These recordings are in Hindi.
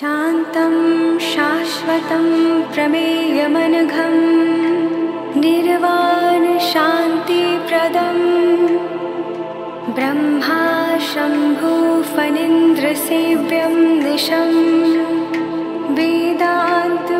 शान्तं शाश्वतं प्रमेयमनघं निर्वाणशान्तिप्रदम् ब्रह्माशम्भोफनिन्द्रसेव्यं दिशं वेदान्त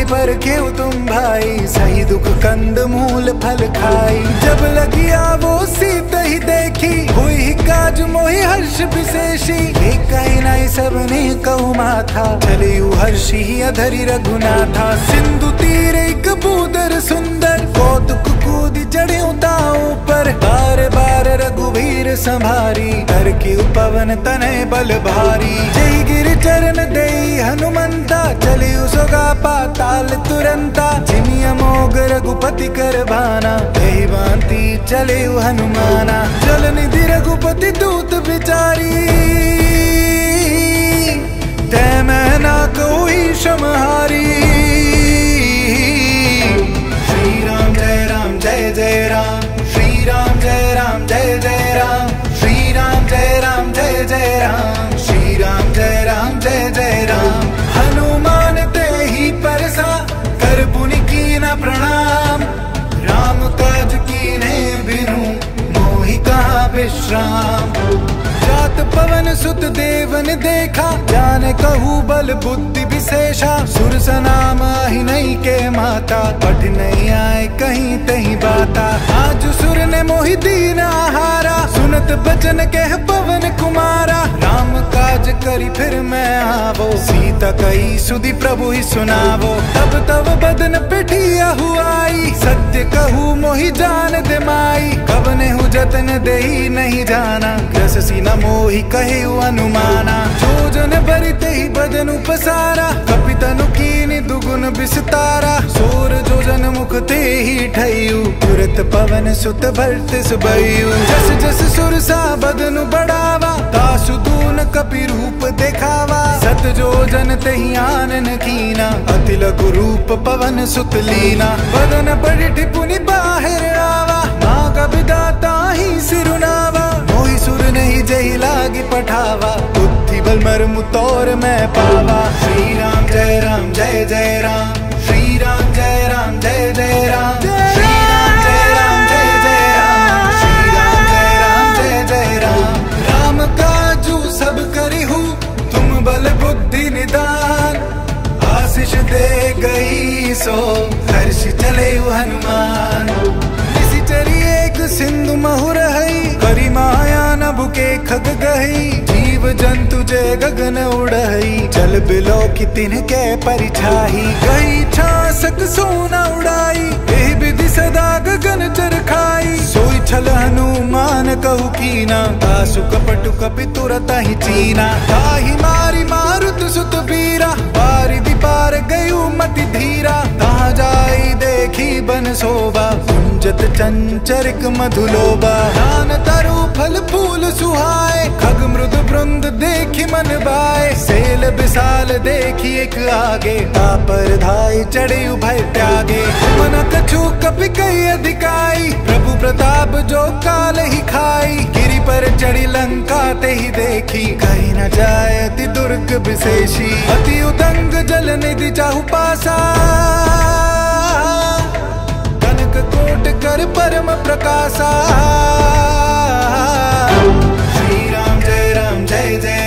लगे पर क्यों तुम भाई? सही दुख कंद मूल फल खाई। जब लगी वो सीत ही देखी, हुई काज मोही हर्ष विशेषी। एक कही नहीं सबने कहु माथा। यू हर्ष ही अधरी रघुना था सिंधु तीर एक बूदर सुंदर। कौतुक कूद चढ़े ताऊ पर बार बार रघुवीर संभारी कर के पवन तनय बल भारी। जय गिर चरण दे हनुमंता चले सोगा पाताल तुरंता। जिमिय मोग रघुपति कर भाना यही भांति चले हनुमाना। चल निधि रघुपति दूत बिचारी, तै मैं ना कोई समहारी कहा विश्राम जात पवन सुत देवन देखा ज्ञान कहू बल बुद्धि विशेषा। सुर सनाम ही नहीं के माता, पठ नहीं आए कहीं तही बाता। आज सुर ने मोहि दीन आहारा, सुनत बचन कह पवन कुमारा। राम काज करी फिर मैं आवो, सीता कही सुधी प्रभु ही सुनावो। तब तब बदन पिठिया हुआई, सत्य कहू मोहि जान दे माई। कबने हु जतन दे नहीं जाना, ग्रस सीना मोहि कहे अनुमाना। जो जन भरित ही बदन उपसारा। कपितनु कीनि दुगुन विस्तारा सोर जो जन मुख ते ही ठयु तुरत पवन सुत भरत सुबयु। जस जस सुर सा बदनु बढ़ावा। तासु दून कपि रूप देखावा। सत जो जन तही आनन कीना। अति लघु रूप पवन सुत लीना। बदन बड़ी पुनि बाहर आवा। नाग विदाता ही सिरुनावा। सुर नहीं जही लागी पठावा बुद्धि बल मर्म तोर मैं पावा। श्री राम जय राम, जय जय राम। श्री राम जय राम, जय जय राम। श्री राम जय राम, जय जय राम। श्री राम जय राम, जय जय राम। राम काजू सब तुम बल बुद्धि निदान। आशीष दे गई सो, हर्ष चले हनुमान। सिंधु महुर हई करी माया न बुके खग गई जीव जंतु जे गगन उड़ई चल बिलो की तिन के परिछाई गई छासक सोना उड़ाई। विधि सदा गगन चर खाई सोई छल हनुमान कहु कीना। तासु कपटु कपि तुरत ही चीना। ताही मारी मारुत सुत पारि। दी पार गयु मति धीरा तहाँ जाई देखी बन सोबा कुंज पूजत चंचरिक मधुलोबा दान तरु फल फूल सुहाए, खग मृद वृंद देखी मन बाय सेल विशाल देखी एक आगे तापर धाय चढ़े उभय त्यागे। मन कछु कपि कई अधिकाई, प्रभु प्रताप जो काल ही खाई। पर चढ़ी लंका ते ही देखी, कहीं न जाय अति दुर्ग विशेषी। अति उदंग जल निधि चाहु पासा। कनक कोट कर परम प्रकाशा। श्री राम जय राम जय जय।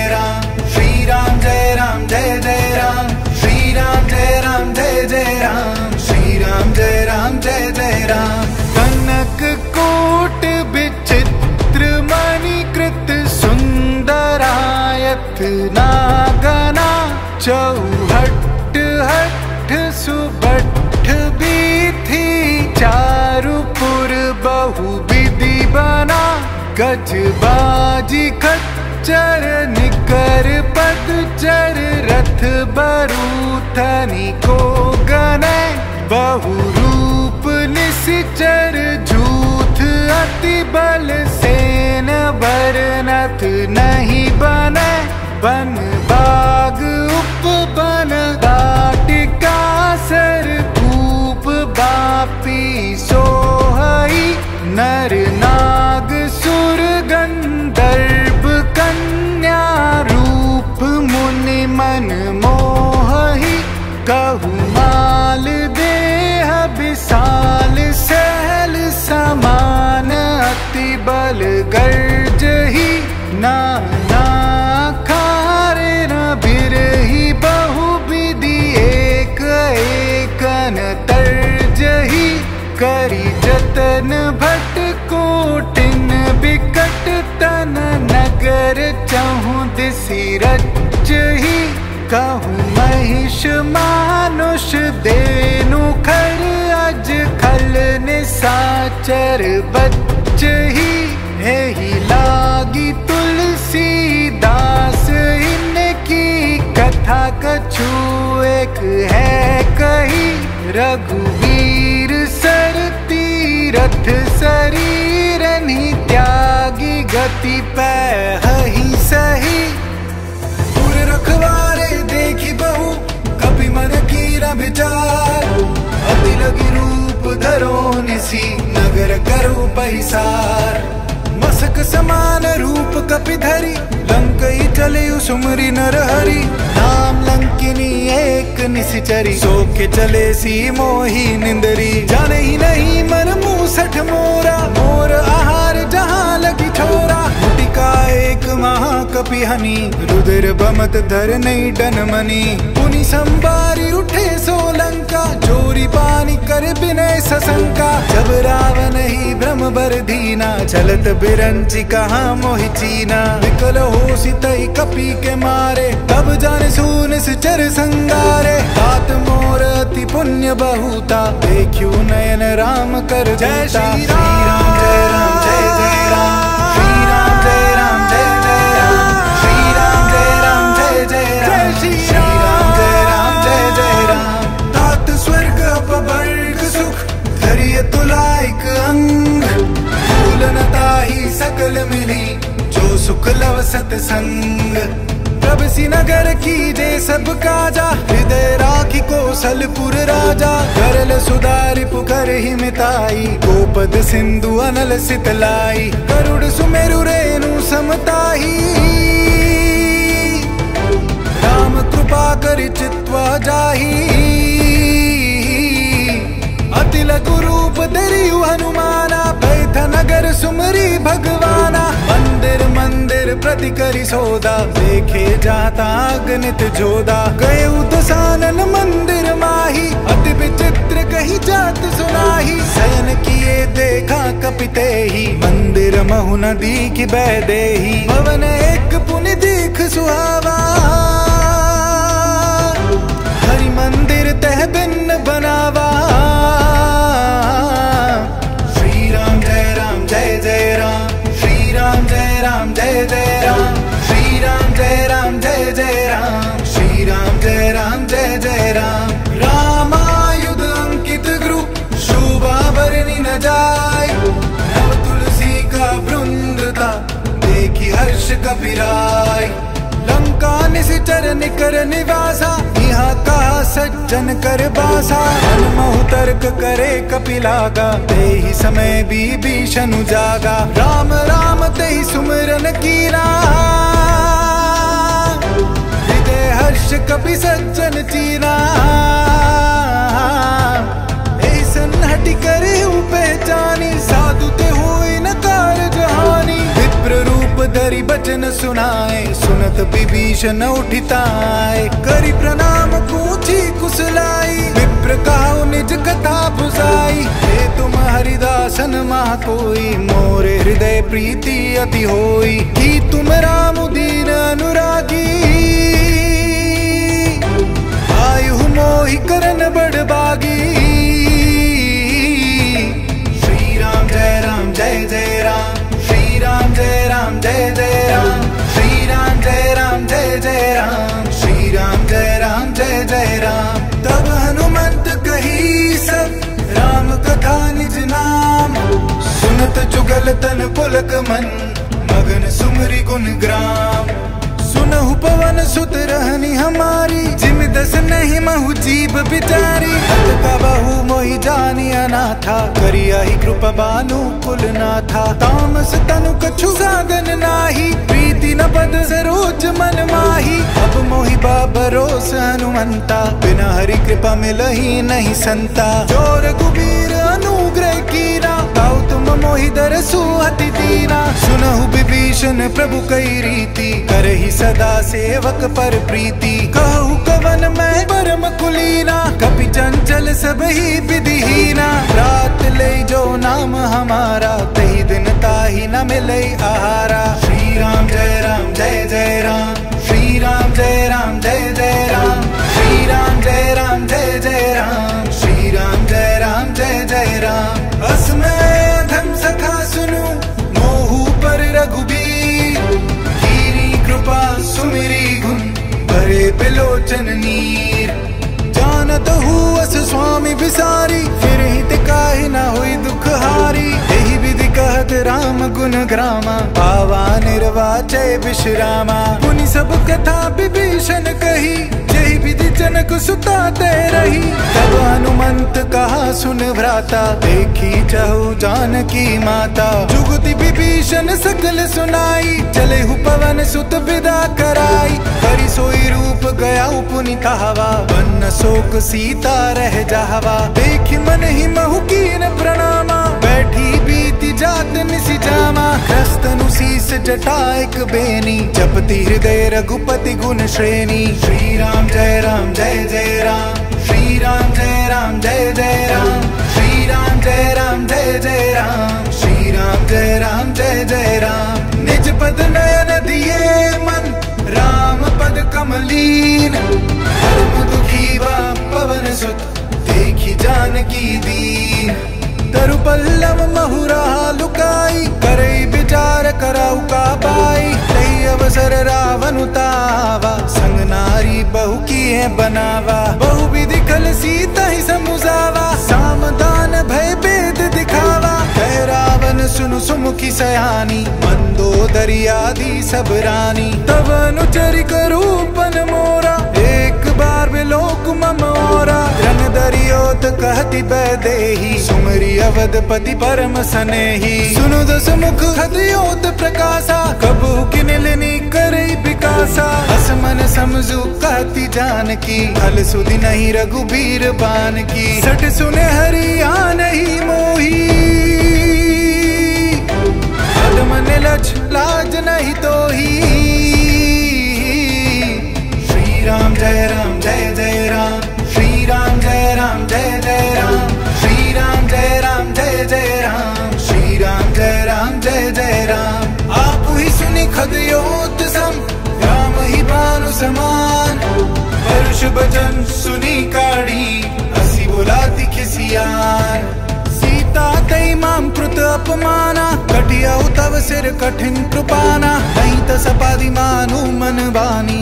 सुंदरायत नागना चौहट हठ सुबठ बीथी चारुपुर बहु विधि बना गज बाजी खच्चर निकर चर रथ बरूथनी को गने बहु रूप निश्चर झूठ अति बल सेन बरनथ नहीं बने बन बाग उप बन वाटिका सर कूप बापी सोहई नर नाग सुर गंधर्व कन्या रूप मुनि मन मोहि कहु माल देह विशाल सहल समान अति बल गर्ज ही करी जतन भट कोटिन बिकट तन नगर चहु दिसी रच ही, कहूँ महिष मानुष देनु खर अज खल निसाचर बच्च ही ही लागी तुलसी दास इनकी कथा कछु एक है कही, रघुवीर। सर तीरथ शरीर त्यागी गति पही सही। पूरे रखवारे देखी बहु, कभी मन की विचार। अति लगी रूप धरो निसी नगर करो पैसार। मसक समान रूप कपि धरी लंकई चले सुमरी नर हरि नाम लंकिनी एक निसिचरी, सोखे चले सी मोही निंदरी। जाने ही नहीं मन मुँह सठ मोरा, मोर आहार जहाँ लगी छोरा। एक महाकपि हनी रुद्र बमत धर नहीं डन मनी संबारी उठे सो लंका चोरी पानी कर बिनय सशंका। जब रावण ही भ्रम बर दीना चलत बिरंची कहा मोहि चीना। विकल हो सितई कपी के मारे तब जाने सून चर संगारे। तात मोर अति पुण्य बहुता देखियो नयन राम कर जय श्री राम जय राम जय जय राम। तुलाइक अंग। फूलनता ही सकल मिली, जो सुख लव सतसंग प्रभसी नगर की जे सब काजा, हृदय राखी कौशलपुर राजा। करल सुधारि पुकर ही मिताई, गोपद सिंधु अनल सितलाई करुड़ सुमेरु रेणु समताही राम कृपा करि चित्वा जाही। अति लघु रूप धरियु हनुमाना बैठ नगर सुमरी भगवाना। मंदिर मंदिर प्रति करी सोदा, देखे जाता गणित जोदा। गए दसानन मंदिर माही, अति विचित्र कही जात सुनाही। शयन किए देखा कपिते ही, मंदिर महु नदी की बह देही भवन एक पुनि देख सुहावा। हरि मंदिर तह भिन्न बनावा। जय राम जय जय राम श्री राम जय राम जय जय राम रामायुध गुरु शोभा भरनी न जाय तुलसी का वृंदता देखी हर्ष कपिराय लंका निशिचर निकर निवासा। यहाँ कहा सज्जन कर बासा। हनुमहु तर्क करे कपिलागा। ते ही समय भी भीषण जागा। राम राम ते ही सुमरन कीरा। हृदय हर्ष कपि सज्जन चीरा। ऐसन हटि करे पहचानी। साधु धरि बचन सुनाए, सुनत विभीषण उठिताए। करी प्रणाम, पूछी कुशलाई विप्र काहु निज कथा बुझाई हे तुम हरिदासन महा कोई मोरे हृदय प्रीति अति होई। कि तुम राम दीन अनुरागी। आयु मोहि करन बड़बागी। श्री राम जय राम, जय जय राम। श्री राम जय राम। जय जय राम, श्री राम जय राम, जय जय राम, श्री राम जय राम, जय जय राम। तब हनुमंत कही सब, राम कथा निज नाम। सुनत जुगल तन पुलक मन, मगन सुमरी गुण ग्राम। सुनहु पवन सुत रहनी हमारी। जिम दस नहीं महु जीव बिचारी। हत बहु मोहि जानी अनाथा। करिया ही कृपा बानु कुल नाथा तामस तनु कछु साधन नाही। प्रीति न पद सरोज मन माही। अब मोहि बाबरोस हनुमंता। बिना हरि कृपा मिलही नहीं संता। ज़ोर कुबीर अनुग्रह कीरा ताऊ तुम दीना सुनहु विभीषण प्रभु कई रीति, करही सदा सेवक पर प्रीति। कहु कवन मैं परम कुलीना कपि चंचल सब ही विधिहीना रात ले जो नाम हमारा तही दिन ताही न मिले आहारा। श्री राम जय राम, जय जय राम। श्री राम जय राम, जय जय राम। श्री राम जय राम, जय जय राम। जय जय राम। राम असमय धम सखा सुनु, मोहू पर रघुबीर। कीरी कृपा सुमिरी गुण, भरे बिलोचन नीर। जानत हुअस स्वामी बिसारी फिर हित काहे न हुई दुख हारी। राम गुण ग्रामा पावा निर्वाचय विश्रामा। पुनि सब कथा विभीषण कही, जय विधि जनक सुता ते रही। तब हनुमंत कहा, सुन भ्राता, देखी चहु जानकी माता। जुगति विभीषण सकल सुनाई, चले हु पवन सुत विदा कराई। करी सोई रूप गया पुनि कहावा, बन्न शोक सीता रह जाहवा। देखी मन ही महु कीन प्रणामा। जात निसी जामा क्रस्तनु शीस जटाइक बेनी। जपति हृदय रघुपति गुण श्रेणी। श्री राम जय राम, जय जय राम। श्री राम जय राम, जय जय राम। श्री राम जय राम, जय जय राम। श्री राम जय राम, जय जय राम। निज पद नयन दिए मन, राम पद कमलीन। दुखी बा पवन सुत, देखी जानकी दीन। तरु पल्लव महुरा लुकाई, करई विचार कराउ का बाई तही अवसर रावण उतावा, संग नारी बहु की है बनावा। बहु विधि कल सीता ही समुझावा सामदान भय भेद दिखावा। कह रावण, सुनु सुमुखी सयानी। मंदोदरी आदि सब रानी। तब अनुचरि करूपन मोरा। एक बार में लोक ममोरा। रन दरियोत कहति बैदेही। सुमरी अवधपति परम सनेही। सुनु दस मुख हदियोत प्रकाशा। कबू किनिलनी करे विकासा असमन समझू कहती जानकी। हल सुधि नहीं रघुबीर बान की सट सुने हरिया नहीं मोही। मन लक्ष लाज नहीं तो ही। श्री राम जय राम, जय जय राम। श्री राम जय राम, जय जय राम। श्री राम जय राम, जय जय राम। श्री राम जय राम, जय जय राम। आप ही सुनि खदयोत सम, राम ही भानु समान। परुष भजन सुनी काढ़ी, हसी बुलाती खिसियान। सीता कई माम कृत अपमाना तव सिर कठिन कृपाना नहीं त सपादी मानु मन बानी।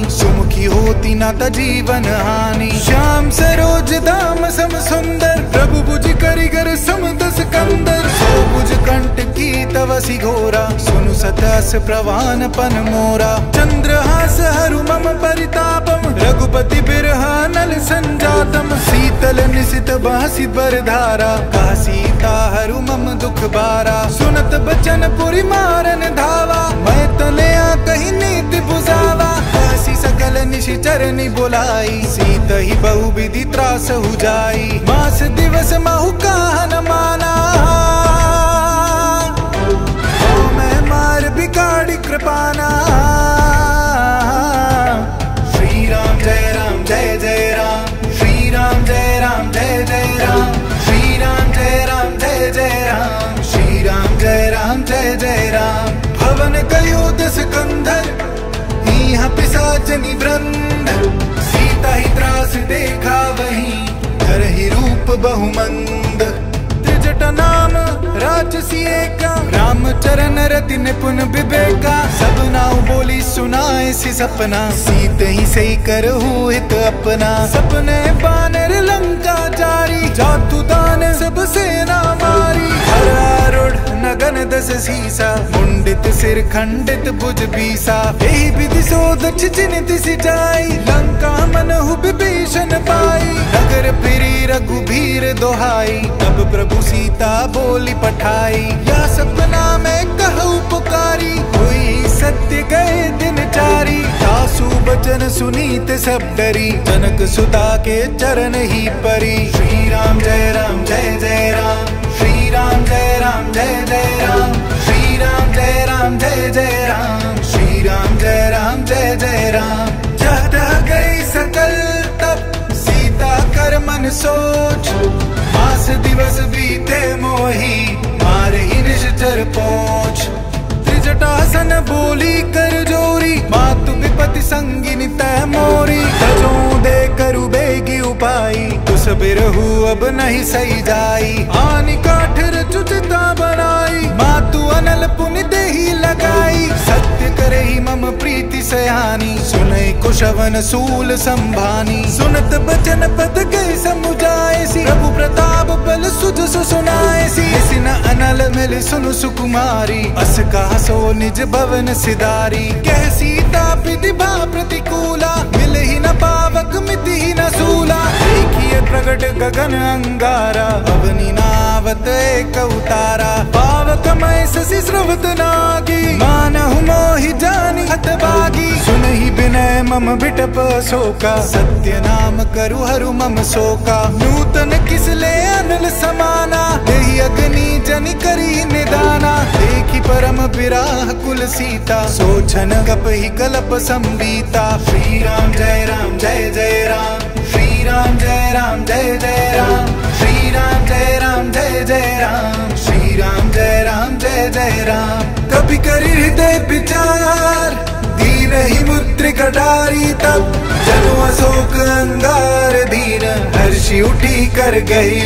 सुमुखी होती न त जीवन हानि। श्याम सरोज दाम सम सुंदर, प्रभु भुज करिगर सम दस कंदर। सो भुज कंठ की तव सी घोरा, सुनु सतस प्रवान पन मोरा। चंद्रहास हरु मम परितापम, रघुपति बिरह नल संजातम। शीतल निशित बासी बरधारा का सीता हरु मम दुख बारा। सुनत बचन पुरी मारन धावा, मैं तनया कहीं नीति बुझावा। सकल निशि चरनी बुलाई, सीत ही बहु विधि त्रास हो जाई। मास दिवस महु काह न माना। ओ, मैं मार बिगाड़ी कृपाना। श्री राम जय राम, जय जय राम। श्री राम जय राम, जय जय राम। श्री राम जय राम, जय जय राम। श्री राम जय राम, जय जय राम। भवन कयो दस कंधर यहाँ पिसाचनी वृंद सीता ही त्रास देखा वही। कर ही रूप बहुमंद। त्रिजट नाम राजसी एका। राम चरण रति निपुण विवेका। सब नाव बोली सुनाए सी सपना। सीत ही सही कर हित अपना। सपने बानर लंका जारी। जातु दान सब सेना मारी। नगन दस सीसा। मुंडित सिर खंडित भुज बीसा यही विधि सोदच जिन दिस जाई। लंका मनहु विभीषण पाई। नगर फिरी रघुबीर दोहाई। तब प्रभु सीता बोली पठाई। या सपना में कहू पुकारी हुई सत्य गए, दिन चारी सासु बचन सुनीत, सब डरी। जनक सुता के चरण ही परी। श्री राम जय राम, जय जय राम। श्री राम जय राम, जय जय राम। श्री राम जय राम, जय जय राम। श्री राम जय राम, जय जय राम। जहाँ गई सकल सीता कर मन सोच। मास दिवस बीते मोही, मार ही निश्चर पोच। त्रिजटासन बोली, कर जोरी। मात विपति संगिनी तय मोरी। तजों दे करु बेगी उपाई। तुस बिरहु अब नहीं सही जाई। सयानी, सुने कुशवन सूल संभानी। सुनत बचन पद के समुझाए सी प्रभु प्रताप बल सुज सुनाए सी सिन अनल मिल सुन सुकुमारी, अस कहा सो निज भवन सिदारी। कह सीता विधिभा प्रतिकूला, मिल ही न पावक, मिति ही न सूला। देखिए प्रगट गगन अंगारा अवनि नावत एक उतारा पावक मय ससी स्रवत नागी मानहु मोहि जानी हत बागी। सुनहि विनय मम बिटप शोका सत्य नाम करु हरु मम शोका। नूतन किसले अनल समाना, देहि अग्नि जनि करी निदाना। देखी परम विराह कुल सीता, सोचन गप ही कलप संबीता। श्री राम जय राम, जय जय राम। श्री राम जय राम जय जय राम श्री राम जय राम जय जय राम श्री राम जय राम जय जय राम कभी करी हृदय विचार, दीन ही मुद्रिका डारी तब जनु अशोक अंगार दीन, हर्षि उठी कर गई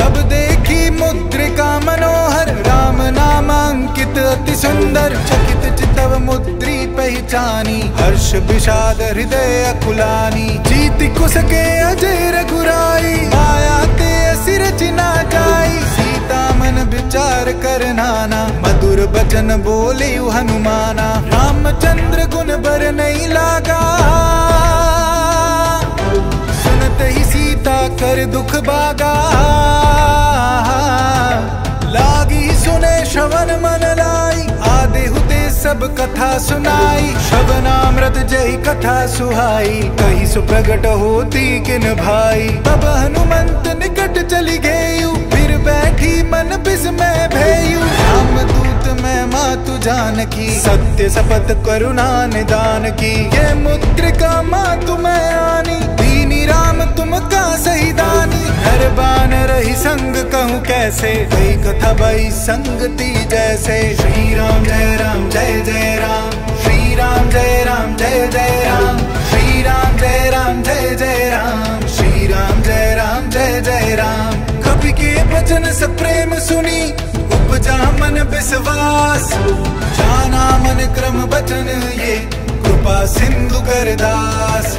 तब देखी मुद्रिका मनोहर, राम नाम अंकित अति सुंदर। चकित चितव मुद्री पहचानी, हर्ष विषाद, हृदय अकुलानी, जीत कुसके अजय रघुराई, माया ते सिर चिना जाई, सीता मन विचार कर नाना, मधुर बचन बोले हनुमाना, रामचंद्र गुण बर नहीं लागा। सुनते ही सीता कर दुख बागा। लागी सुने श्रवण मन लाई आदे हुते सब कथा सुनाई। श्रवणामृत जय कथा सुहाई। कही सुप्रगट होती किन भाई। तब हनुमंत निकट चली गयु। फिर बैठी मन बिस में भयु। राम दूत मैं मातु जानकी। सत्य सपत करुणा निदान की। ये मुद्रिका मातु मैं आनी। राम, तुम का सही दानी। हर बान रही संग, कहूँ कैसे? कई कथा बई संगति जैसे। श्री राम, जय राम, जय जय राम। श्री राम, जय राम, जय जय राम। श्री राम, जय राम, जय जय राम। श्री राम, जय राम, जय जय राम। कवि के वचन से प्रेम सुनी, उपजा मन विश्वास। जाना मन क्रम बचन ये, कृपा सिंधु करदास।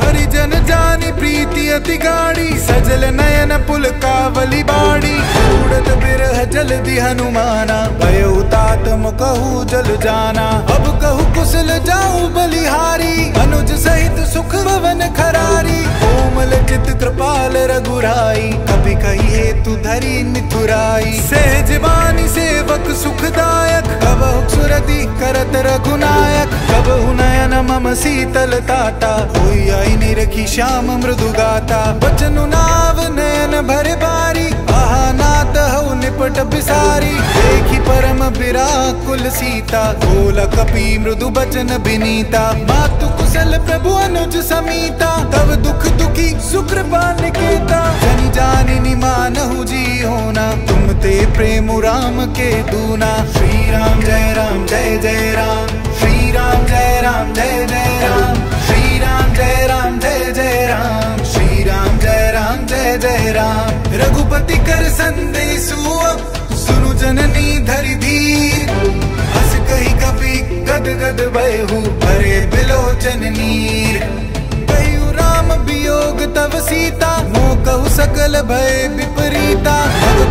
हरिजन जानी प्रीति अति गाड़ी, सजल नयन पुल कावली बाड़ी। उड़त बिरह जल दि हनुमाना, भय तात कहू जल जाना। अब कहू कुशल जाऊ बलिहारी, अनुज सहित सुख भवन खरारी। कोमल चित कृपाल रघुराई, कभी कही हे तु धरी मिथुराई सहज बानी सेवक सुखदायक कब सुरति करत रघुनायक। कब नयन मम शीतल ताता होई आई निरखी श्याम मृदु गाता। बचनु नाव नयन भरे बारी। आहा नात हऊ निपट बिसारी। देखी परम विराकुल सीता। बोला कपि मृदु बचन बिनीता मातु कुशल प्रभु अनुज समीता। तब दुख दुखी सुकृपा निकेता। जनि जानि मानहु जी होना। तुम ते प्रेम राम के दूना। श्री राम जय राम, जय जय राम। श्री राम जय राम, जय जय राम। श्री जय राम जय जय राम श्री राम जय राम जय जय राम रघुपति कर संदेशु अब सुनु जननी धरि धीर। हस कही कपि गद गद भयहु भरे बिलोचन नीर। कहियु राम वियोग तव सीता। मोह कहु सकल भय विपरीता।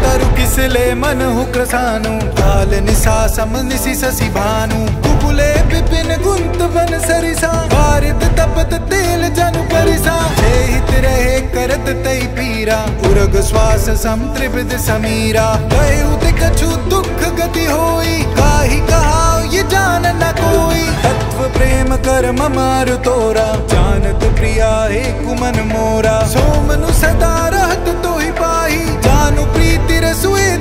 तरु किसले मन हु क्रसानु काल निशा सम निशि भानु। कुकुले विपिन गुंत बन सरिसा, वारित तपत तेल जनु परिसा। हित रहे करत तई पीरा, उरग श्वास सम त्रिविध समीरा। गयु कछु दुख गति होई, काहि कहाउ ये जान न कोई। तत्व प्रेम कर ममारु तोरा, जानत प्रिया हे कुमन मोरा। सोमनु सदा रहत तो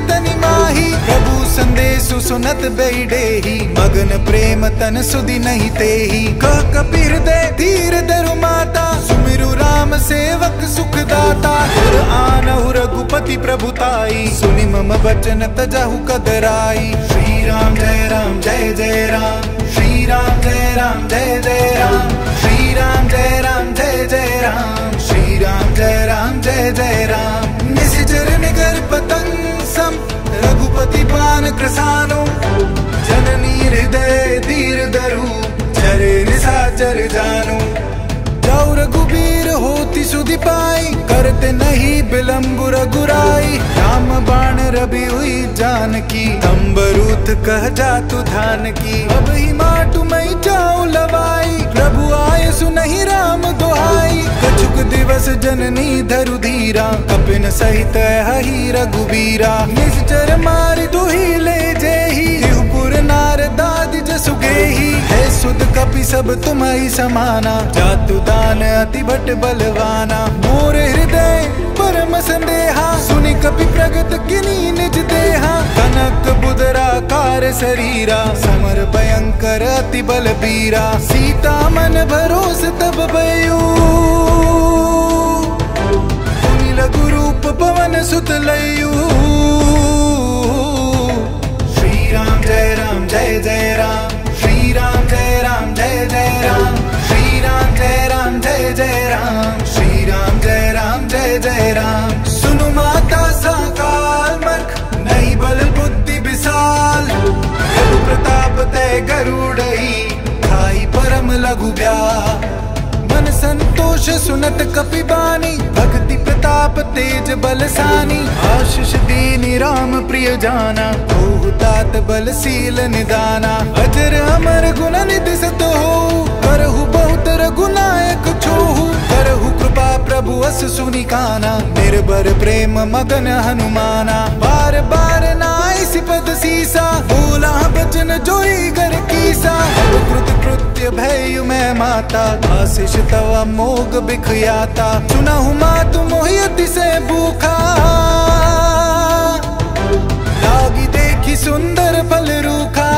तनि माही, प्रभु संदेशु सुनत बैडेही मगन प्रेम तन सुधि नहीं तेही। कह कबीर दे धीर धरु माता, सुमिरु राम सेवक सुख दाता हुर आनहु रघुपति प्रभुताई सुनि मम बचन तजहु कदराई। श्री राम जय राम, जय जय राम। श्री राम जय राम, जय जय राम। श्री राम जय राम, जय जय राम। श्री राम जय राम, जय जय राम। निशिचर निगर पतंग सम रघुपति पान कृसानो जननी हृदय धीर चरे जानू। रघुबीर होती सुधि करते नहीं विलम्ब रघुराई। राम बाण रवि हुई जानकी तम्बरूत कह जा तू धान की अब ही माटू मई जाऊ लवाई। प्रभु आए, सुनहि राम दुहाई। कछुक दिवस जननी धरु धीरा। कपिन सहित हही रघुबीरा। निश्चर मार दुही ले जेही। पुर नार दाद जसु गेही। है सुध कपि सब तुम्हारी समाना। जातु दान अति भट बलवाना। मोर हृदय संदेहा, सुनि कपि प्रगट किनी निज देहा कनक, बुदरा, कार, शरीरा, समर, भयंकर, अति बल बीरा सीता, मन, भरोस, तब भयो पुनि लघु रूप पवन, सुत लयू। श्री राम जय राम, जय जय राम। श्री राम जय राम, जय जय राम। श्री राम जय राम, जय जय राम। श्री राम, जय राम, जय जय राम। सुनु माता साकाल मख नई बल बुद्धि विशाल। प्रताप तय गरुड़ई खाई परम लघु ब्या मन संतोष, सुनत कपि बानी। भक्ति प्रताप, तेज बलसानी। आशीष दीनी, राम प्रिय जाना। ओहु, तात बलशील निदाना। अजर अमर गुण निधि सत हो। करहु बहुत रघुनायक छोहु। करहु कृपा प्रभु अस सुनि काना। निर्भर प्रेम मगन हनुमाना। बार बार नाई सिपद सीसा। बोला बचन जोई घर कीसा। कृत कृत्य भय मैं माता। आशीष तव मोग बिखयाता सुनहु मातु मोहियति से भूखा। लागी देखी सुंदर फल रूखा।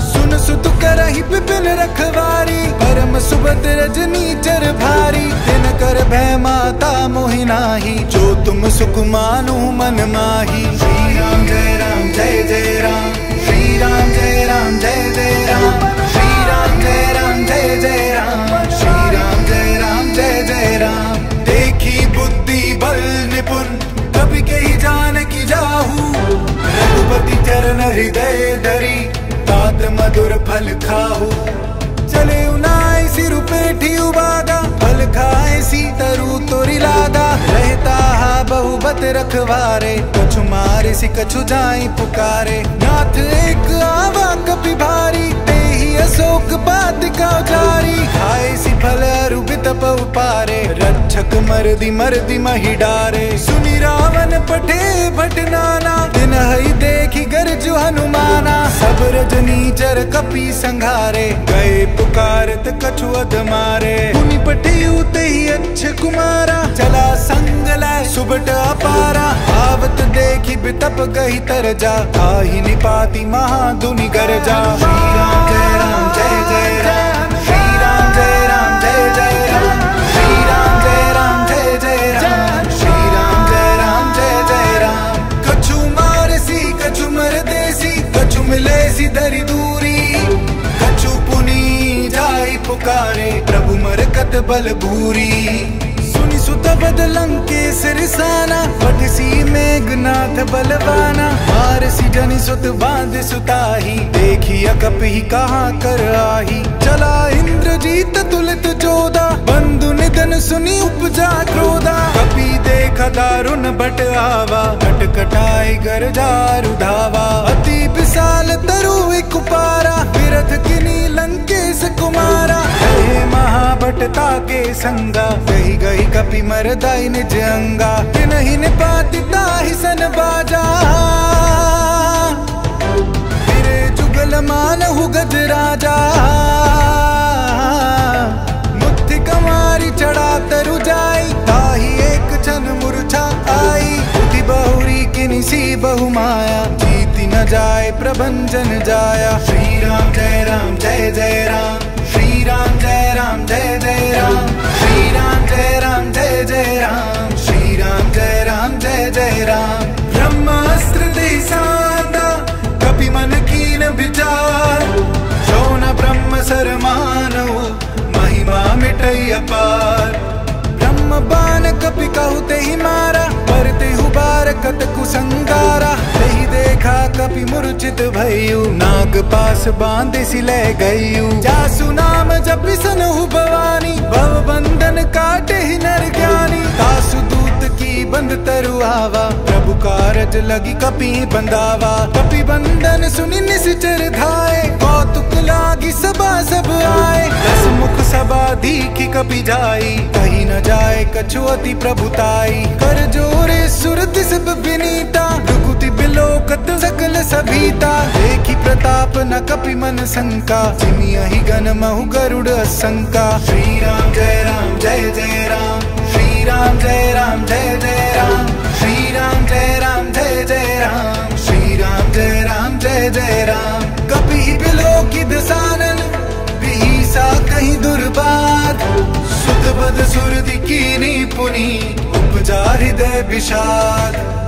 सुन सुत करही बिपिन रखवारी। परम सुबत रजनी चर भारी। दिन कर भय माता मोहि नाही। जो तुम सुख मानु मन माही। श्री जय राम, जय जय राम। हृदय दरी तात मधुर फल खाहू चले उनाई सिर पेठी उबादा फल खाए सी तरु तोरी लादा। रहता हा बहुबत रखवारे, कछु मारे सी कछु जाई पुकारे। नाथ एक आवा कपि भारी अशोक बात का जारी खाए सी फल अरुबित पारे रक्षक मरदी मरदी मही डारे। सुनी रावण पठे भट नाना, दिन हई देखी गरजु हनुमाना। सब रजनी चर कपी संघारे, गए पुकारत कछु मारे। मुनि पठे उते ही अच्छे कुमारा, चला संग लै सुबट अपारा। आवत देखी बितप गही तर जा आही निपाती महाधुनि गर जा श्री राम। जय राम जय जय राम श्री राम जय राम जय जय राम श्री राम जय राम जय जय राम श्री राम जय राम जय जय राम कछु मार सी कछु मर देसी कछु मिले सी दरी दूरी कछु पुनी जाई पुकारे प्रभु मरकत बल भूरी सुनि सुत बदलंके सिरसाना पठसी मेघनाथ बलवाना। मार सी जनि सुत बाँध सुताही देखी अकप ही कहाँ कर आही। चला इंद्रजीत तुलित जोदा बंधु निधन सुनी उपजा क्रोधा। कपि देखा दारुण बट आवा कट कटाई गर जारु धावा। अति विशाल तरु एक पारा विरथ किनी लंकेश कुमारा। हे महाभट ताके संगा गही गई कपि मरदाई निज अंगा। नहीं निपाति ताहि सन बाजा। फिरे जुगल मानहु गज राजा। मुट्ठी कमारी चढ़ा तरु एक छन बहुरी सी बहु माया। जीती न जाए, प्रभंजन जाया। श्री राम जय राम, जय जय राम। श्री राम जय राम, जय जय राम। श्री राम जय राम, जय जय राम। श्री राम जय राम, जय जय राम। ब्रह्मास्त्र देसादा कपि मन कीन विचार। जो न ब्रह्म सर मानव महिमा मिटई अपार। ब्रह्म बाण कपि कहु ते ही मारा पर ते हुबार कत कुसंगारा कपि मूर्छित भयु नाग पास बांधे सी ले गयु जासु नाम जप सनहु भवानी, भव बंधन काटे ही नर ज्ञानी। तासु दूत की बंद तरु आवा प्रभु कारज लगी कपि बंदावा कपि बंधन सुनि निश्चर धाए, कौतुक लागी सबा सब आए। दस मुख सभा दीखी कपि जाई, कहीं न जाए कछु अति प्रभुताई कर जोरे सुरति सब विनीता बिलोकत सकल सभीता देखी प्रताप न कपि मन शंका। ही गन महु गरुड़ शंका। श्री राम जय राम, जय जय राम। श्री राम जय राम, जय जय राम। श्री राम जय राम, जय जय राम। श्री राम जय राम, जय जय राम। कपि बिलोकी दसानन बिहीसा कहीं दुर्बाद सुत बद सुरदि कीनी पुनी, उपजा हृदय विषाद।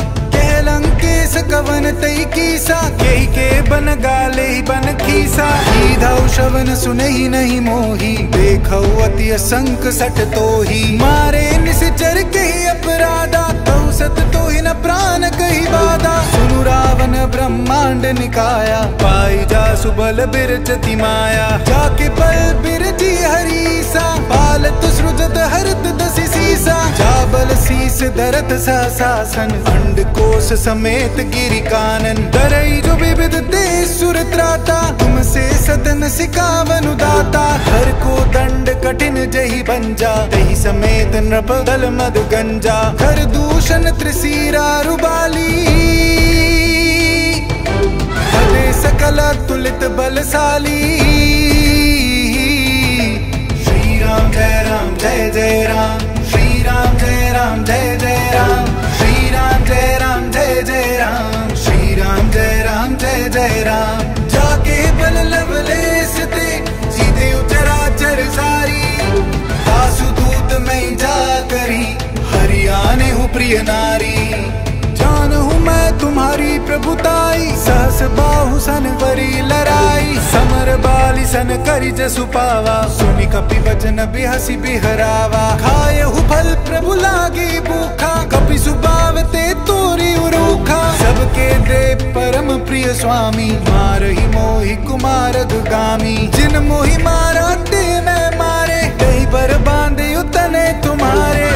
लंकेश कवन तई कीसा। के के बन गाले बन कीसा ही धौ श्रवण सुने ही नहीं मोही। देखौ अति असंक सट तो ही मारे निश्चर के ही अपराधा। कहु सत तो ही न प्राण कही बाधा। सुनु रावण ब्रह्मांड निकाया। पाई जा सुबल बिरचति माया। जाके पल बिरजी हरीसा। पालत सृजत हरत दसी सीसा जाबल शीस दरत सासन अंड कोश समेत गिरी कानन। दरई जो विविध देश सुर त्राता तुमसे सदन सिकावन दाता हर को दंड कठिन जही बंजा। तही समेत नृप मद गंजा। कर दूषण त्रिशीरा रुबाली। हरे सकल तुलित बलशाली। जय राम जय जय राम श्री राम जय राम जय जय राम श्री राम जय राम जय जय राम श्री राम जय राम जय जय राम जाके बल लवलेस ते सीधे उचरा चर सारी दासु दूत में जा करी, हरियाणे हूँ प्रिय नारी। मैं तुम्हारी प्रभुताई सहस बाहु सन वरी लड़ाई। समर बाली सन करी जसु पावा, सुनि कपि वचन बिहसी बिहरावा खाए हु फल प्रभु लागी भूखा, कपि सुबावते तोरी उरूखा। सबके दे परम प्रिय स्वामी मारही मोहि कुमार गामी जिन मोहि मारा ते मैं मारे, कहीं पर बांधे उतने तुम्हारे।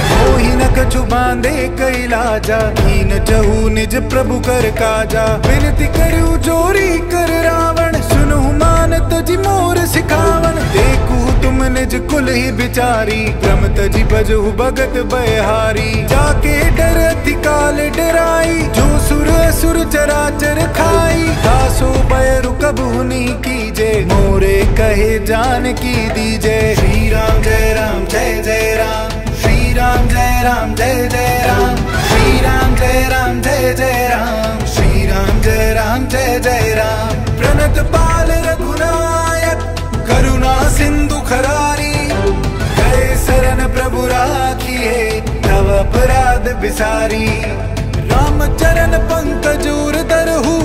कछु बांधे कई लाजा, हीन चहु निज प्रभु कर काजा। विनती करू जोरी कर रावण सुनु मान तजी मोर सिखावन। देखू तुम निज कुल ही बिचारी, भ्रम तजी बजहु भगत बहारी जाके डर काल डराई, जो सुर असुर चराचर खाई। दासो कबू नहीं कीजे, मोरे कहे जान की दीजे। श्री राम जय राम, जय जय राम। राम जय राम जय जय श्री राम जय राम जय जय श्री राम जय राम जय राम प्रणत पाल रघुनायक करुणा गए शरण प्रभु राखिए तव अपराध बिसारी राम चरण पंकज उर दरहु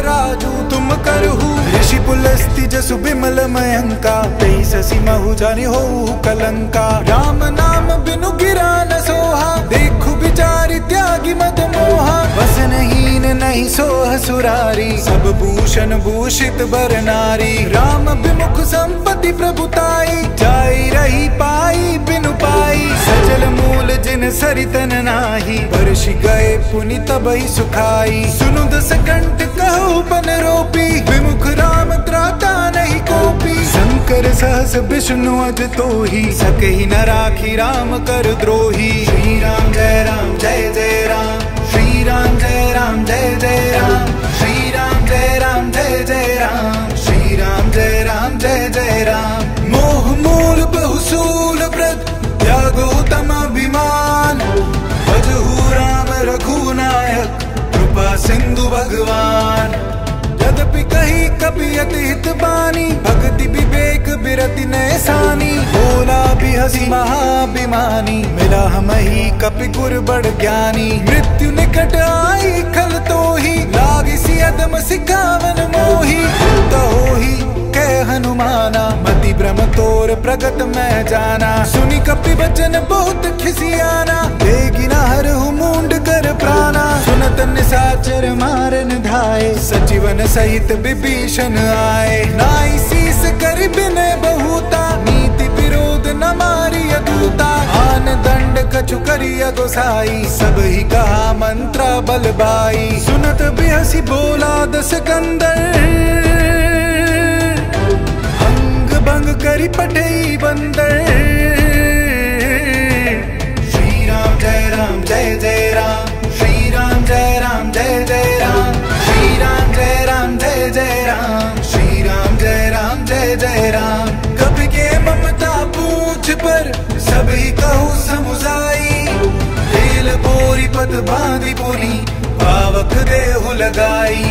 राजू तुम करहु ऋषि पुलस्ति जसु बिमल मयंका। तई ससी महु जानि हो कलंका। राम नाम बिनु गिरा न सोहा। देखु बिचारी त्यागी मद मोहा वसनहीन नहीं सोह सुरारी। सब भूषण भूषित बर नारी। राम विमुख संपत्ति प्रभुताई जाई रही पाई, बिनु पाई। सजल मूल जिन सरितन नाही। वर्ष गए पुनि तबई सुखाई। सुनु दस कंठ कहो बन रोपी, विमुख राम त्राता नहीं कोपी। शंकर सहस विष्णु अज तो ही सकही न राखी राम कर द्रोही। श्री राम जय राम, जय जय राम। श्री राम जय राम, जय जय राम। श्री राम जय राम, जय जय राम। श्री राम जय राम, जय जय राम। मोह मूल बहुसूल व्रत, त्यागो तम अभिमान। भजहु राम रघुनायक। कृपा सिंधु भगवान। यद्यपि कही अति हित बानी, भक्ति विवेक बिरति नैसानी। बोला भी हसी महाभिमानी, मिला हम ही कपि गुर बड़ ज्ञानी। मृत्यु निकट आई, खल तो ही, लागी सी अदम सिखावन मोही। तो ही कह हनुमाना, मति भ्रम तोर प्रगट मैं जाना। सुनी कपि बचन बहुत खिसियाना, देगी न हर मुंड कर प्राणा। सुनत निसाचर मारन धाय सजीवन सहित विभीषण आए। नाई शीस कर बिनय बहुता, नीति विरोध न मारी दूता आन दंड कछु करिय गोसाई सब ही कहा मंत्र बलबाई। सुनत बिहसी बोला दस कंदर भंग करी पटई बंदर। श्री राम जय राम, जय जय राम। श्री राम जय राम, जय जय राम। श्री राम जय राम, जय जय राम। श्री राम जय राम, जय जय राम। कभी के ममता पूछ पर सभी कहू समुझाई। तेल बोरी पत बांधी बोली, पावक देहु लगाई।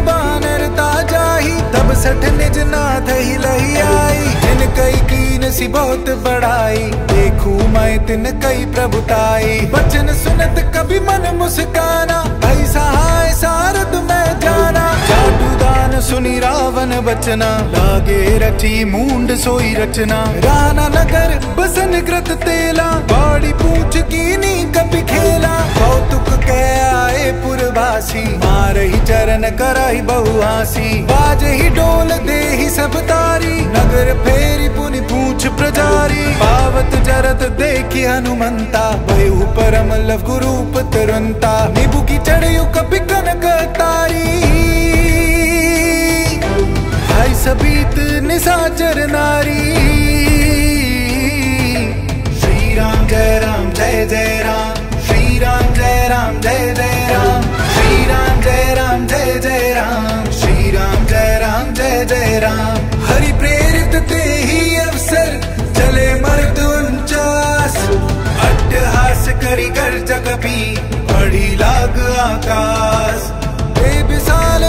बानर ताजाही तब सठ निज नाथ ही लही आई। जिन कई कीन सी बहुत बड़ाई, देखू मैं तिन कई प्रभुताई। बचन सुनत कभी मन मुस्काना, भई सहाय सारद मैं जाना। जादू दान सुनी रावण बचना, लागे रची मूंड सोई रचना। राना नगर बसन कृत तेला, बाड़ी पूछ कीनी कपि खेला, कौतुक कह आए पुरवासी। मार ही चरण कराई बहुआसी। बाज ही डोल, दे ही सब तारी। नगर फेरी, पुनि पूछ प्रजारी। पावत जरत देखी हनुमंता। भयु परम लघु रूप तुरंता निबु की चढ़यु कपि कनक तारी। सबीत निसाचर नारी। राम जय राम, जय जय राम। श्री राम जय राम, जय जय राम। श्री राम जय राम, जय जय राम। श्री राम जय राम, जय जय राम। हरि प्रेरित ते ही अवसर, चले मर्द उनचास। अट्टहास करी कर जगपी बड़ी लाग आकाश। विशाल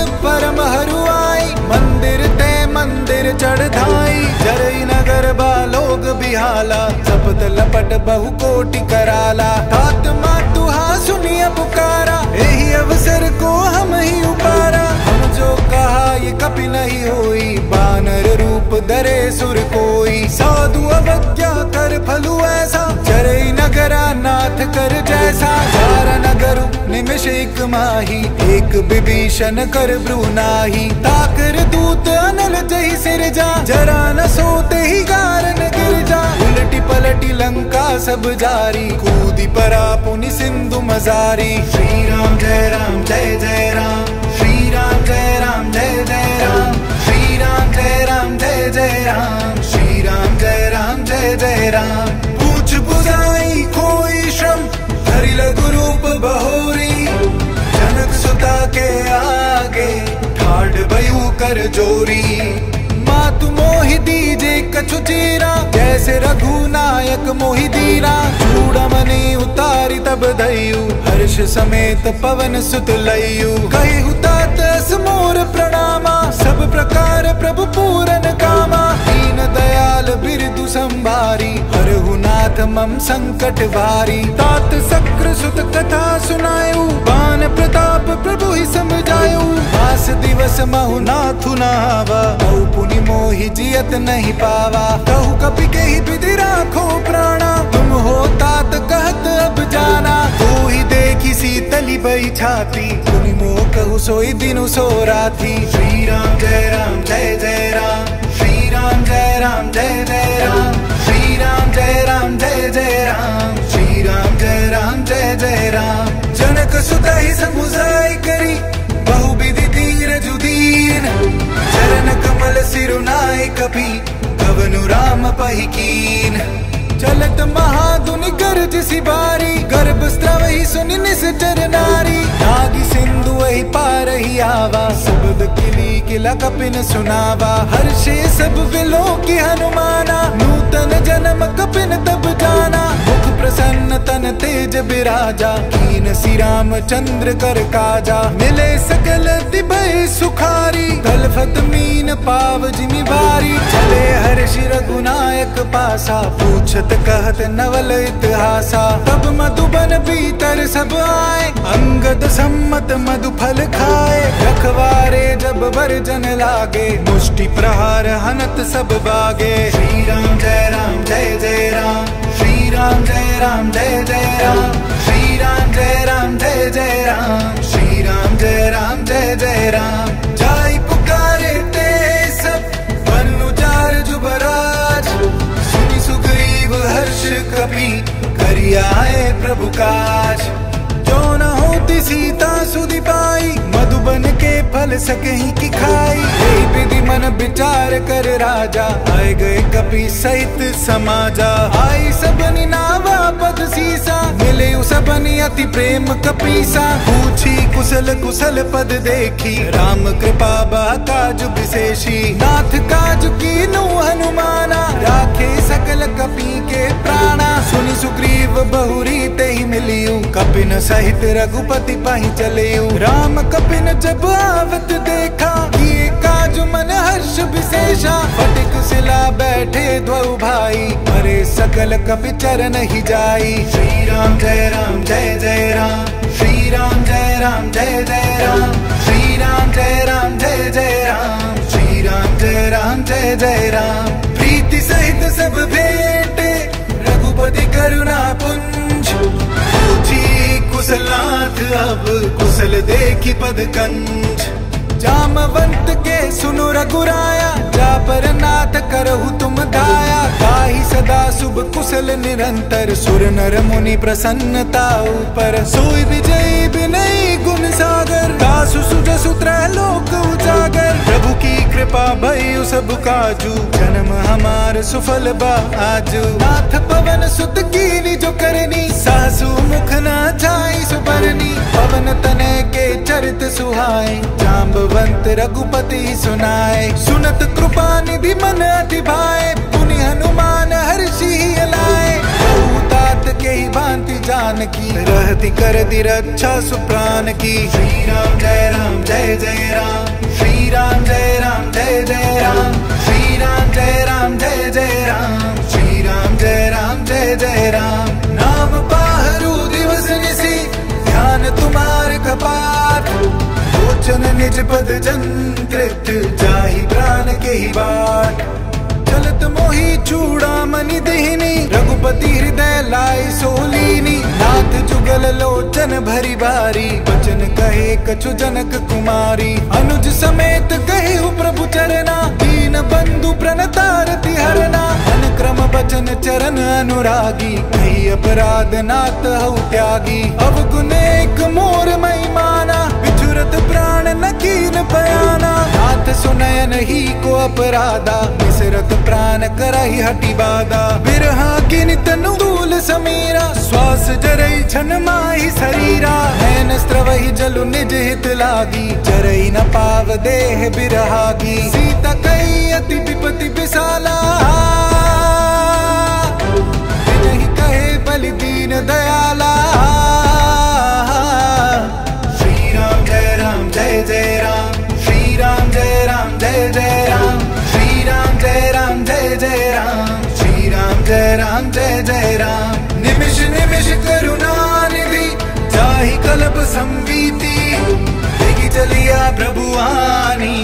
बहु कोटि कराला। आत्मा तू हा सुनिया पुकारा। यही अवसर को हम ही उपारा। हम जो कहा, ये कभी नहीं हुई। बानर रूप दरे सुर कोई। साधु अवज्ञा कर फलू ऐसा। चरे नगरा नाथ कर जैसा। नगर एक माही, एक विभीषण कर ब्रूनाही ताकर दूत अनल जही सिर जा, जरा न सोते ही गारन गिर जा। उलटी पलटी लंका सब जारी, कूदी परा पुनि सिंधु मजारी। श्री राम जय राम, जय जय राम। श्री राम जय राम, जय जय राम। श्री राम जय राम, जय जय राम। श्री राम जय राम, जय जय राम। पूछ बुझाई कोई श्रम धरि लघु रूप सुता के आगे। ठाड बयू कर जोरी। मातु मोहि दीजे कछु चीरा। जैसे रघुनायक मोहि दीरा चूड़ा मनी उतारी तब दयु। हर्ष समेत पवन सुत लयु। कही हुतात मोर प्रणामा। सब प्रकार प्रभु पूरन कामा, दीन दयाल बिरदु संभारी। हरहु नाथ मम संकट भारी तात सक्र सुत कथा सुनायु, बान प्रताप प्रभु ही समझायु। मास दिवस महु नाथु नावा बहु पुनि मोहि जियत नहीं पावा। कहु कपि के ही विधि राखो प्राणा, तुम हो तात कहत अब जाना। देखी बई छाती। पुनि मोह कहु सोई दिनु सो राती। श्री राम जय राम, जय जय राम। श्री राम जय राम, जय जय राम। श्री राम जय राम, जय जय राम। श्री राम जय राम, जय जय राम। जनक सुता ही समुझाई करी। बहु विधि धीर जुदीन। चरण कमल सिरुनाय कपि कवनु राम पहिकीन चलत महादुनि गर्ज सिबारी गर्भ स्त्रव ही सुन निश्चर नारी। नागी सिंधु वही पार ही आवा शब्द किली किला कपिन सुनावा। हर हर्षे सब विलो की हनुमाना, नूतन जन्म कपिन तब जाना। मुख प्रसन्न तन तेज बिराजा, कीन सी राम चंद्र कर काजा। मिले सकल दिभय सुखारी तलफत मीन पाव जिमि बारी। चले हर्षि रघुनायक पासा, पूछत कहत नवल इतिहासा। तब मधुबन भीतर सब आए, अंगद सम्मत मधु फल खाए। रखवारे जब वर्जन लागे, मुष्टि प्रहार हनत सब बागे। श्री राम जय राम, जय जय राम। श्री राम जय राम जय जय राम श्री राम जय राम जय जय राम श्री राम जय राम जय जय राम जाई पुकारे ते सब बनु जार जुबराज सुनि सुग्रीव हर्ष कपि करियाए प्रभु काज जो न होती सीता सुधि पाई मधुबन के फल सकही की खाई। विधि मन, विचार कर राजा, आए गए कपि सहित समाजा। आई सबनि नावा पद सीसा, मिले सबनि अति प्रेम कपीसा। पूछी कुशल कुशल पद देखी, राम कृपा बा काज विशेषी। नाथ काज की नु हनुमाना, राखे सकल कपी के प्राणा। सुनि सुग्रीव बहुरी ते ही मिलियु, कपिन सहित रघुपति पही चले राम कपिन जब आवत देखा, किए काज मन हर्ष विशेषा। फटिक सिला बैठे द्वौ भाई, मरे सकल कपि चरण ही जाई। श्री राम जय राम, जय जय राम। श्री राम जय राम, जय जय राम। श्री राम जय राम, जय जय राम। श्री राम जय राम, जय जय राम। प्रीति सहित सब भेंटे, रघुपति करुणा पुंज। कुशलनाथ अब कुशल देखी पद कंज जामवंत के सुनो रघुराया, जा पर नाथ करहु तुम दाया। ताहि सदा शुभ कुशल निरंतर, सुर नर मुनि प्रसन्नता ऊपर। सोई विजय विनय गुण सागर, दासु सुजसु लोक उजागर। प्रभु की कृपा भयु सब काजू, जन्म हमार सुफल बा आजू। नाथ पवन सुत कीनी जो करनी, सासु मुख ना छाई सुबरनी पवन तने के चरित सुहाए जाम्बवंत रघुपति सुनाए। सुनत कृपा निधि मन अति भाए पुनि हनुमान हर्षि लाए। तात के ही भांति जान की रहती कर दी रक्षा सुप्राण की। श्री राम जय राम, जय जय राम। श्री राम जय राम, जय जय राम। श्री राम जय राम, जय जय राम। श्री राम जय राम, जय जय राम। नाम पाहरू दिवस निसी तुम्हार कपाट लोचन निज पद जंत्रित जाहि प्राण के ही बाट चलत मोही चूड़ामणि देहिनी, रघुपति हृदय लाई सोलीनी। नाथ जुगल लोचन भरी बारी, वचन कहे कछु जनक कुमारी। अनुज समेत कहे प्रभु चरना दीन बंधु प्रणतारति हरना। अनुक्रम बचन चरण अनुरागी, कही अपराध नाथ हऊ त्यागी। अवगुण एक मोर मई माना प्राण न कीन पयाना नाथ सुनयन ही को अपराधा। मिसरत प्राण करही हटी बाधा। बिरहा गिनित नूल समीरा। श्वास जरई छन माही शरीरा। नैन स्त्रवही जलु निज हित लागी। जरई न पाव देह बिरहागी सीता कई अति विपति विशाला। नहीं कहे बलि दीन दयाला। जय राम श्री राम जय राम जय जय राम श्री राम जय राम जय जय राम श्री राम जय राम जय जय राम निमिष निमिष करुणा निधि, जाहि कल्प संवीति चलिया प्रभु आनी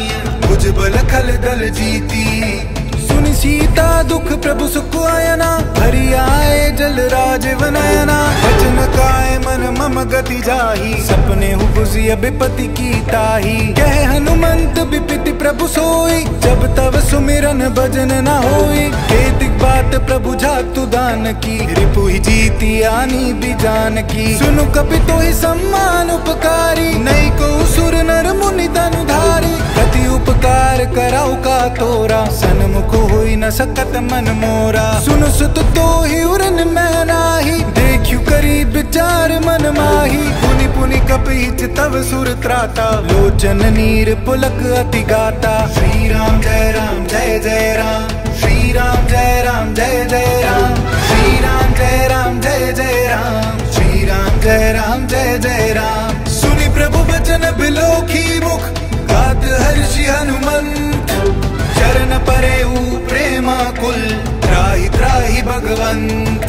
भुजबल खल दल जीती। सुन सीता, दुख प्रभु सुख आयना हरि आए जल राज वनयना वचन काय मन मम गति जाही। सपने हु बुझिय विपति की ताही। कह हनुमंत विपिति प्रभु सोई। जब तब सुमिरन भजन न होई। केतिक बात प्रभु जातु दान की। रिपु ही जीती आनी भी जान की। सुनु कपि तो ही सम्मान उपकारी। नहीं को सुर नर मुनि धनुधारी प्रति उपकार कराऊ का तोरा। सन्मुख होई न सकत मन मोरा सुन सुत तो ही उरन मैं नाही देखियो करी विचार मन माही। पुनि पुनि कपीच तव सुर त्राता। लोचन नीर पुलक अति गाता। श्री राम जय राम, जय जय राम। श्री राम जय राम, जय जय राम। श्री राम जय राम, जय जय राम। श्री राम जय राम, जय जय राम। सुनि प्रभु वचन बिलोखी मुख। गात हर्षि हनुमंत। चरण परे प्रेमा कुल त्राहि त्राहि भगवंत।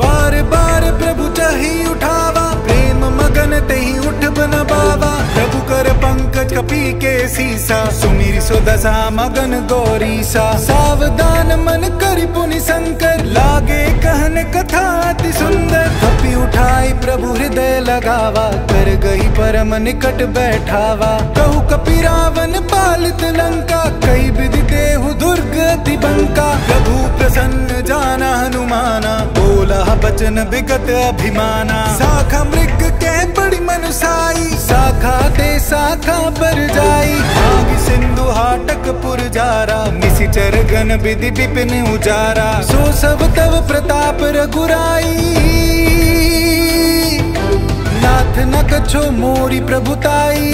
बार बार प्रभु चाही उठावा। प्रेम मगन तेहि उठ बन बाबा प्रभु कर पंकज कपी के सीसा। सुमिर सो मगन गौरी सा सावधान मन करि पुनि शंकर। लागे कहन कथा अति सुंदर कपि उठाई, प्रभु हृदय लगावा, कर गई परम निकट बैठावा। कहु कपि रावण पालित लंका, कई विधि देहु दुर्ग अति बंका प्रभु प्रसन्न जाना हनुमाना, बोला बचन विगत अभिमाना। शाखा मृग कह बड़ी मनुसाई, शाखा ते शाखा पर जाई। सिंधु हाटक पुर जारा, निशिचर गन विधि विपिन उजारा। सो सब तव प्रताप रघुराई नाथ न कछो मोरी प्रभुताई।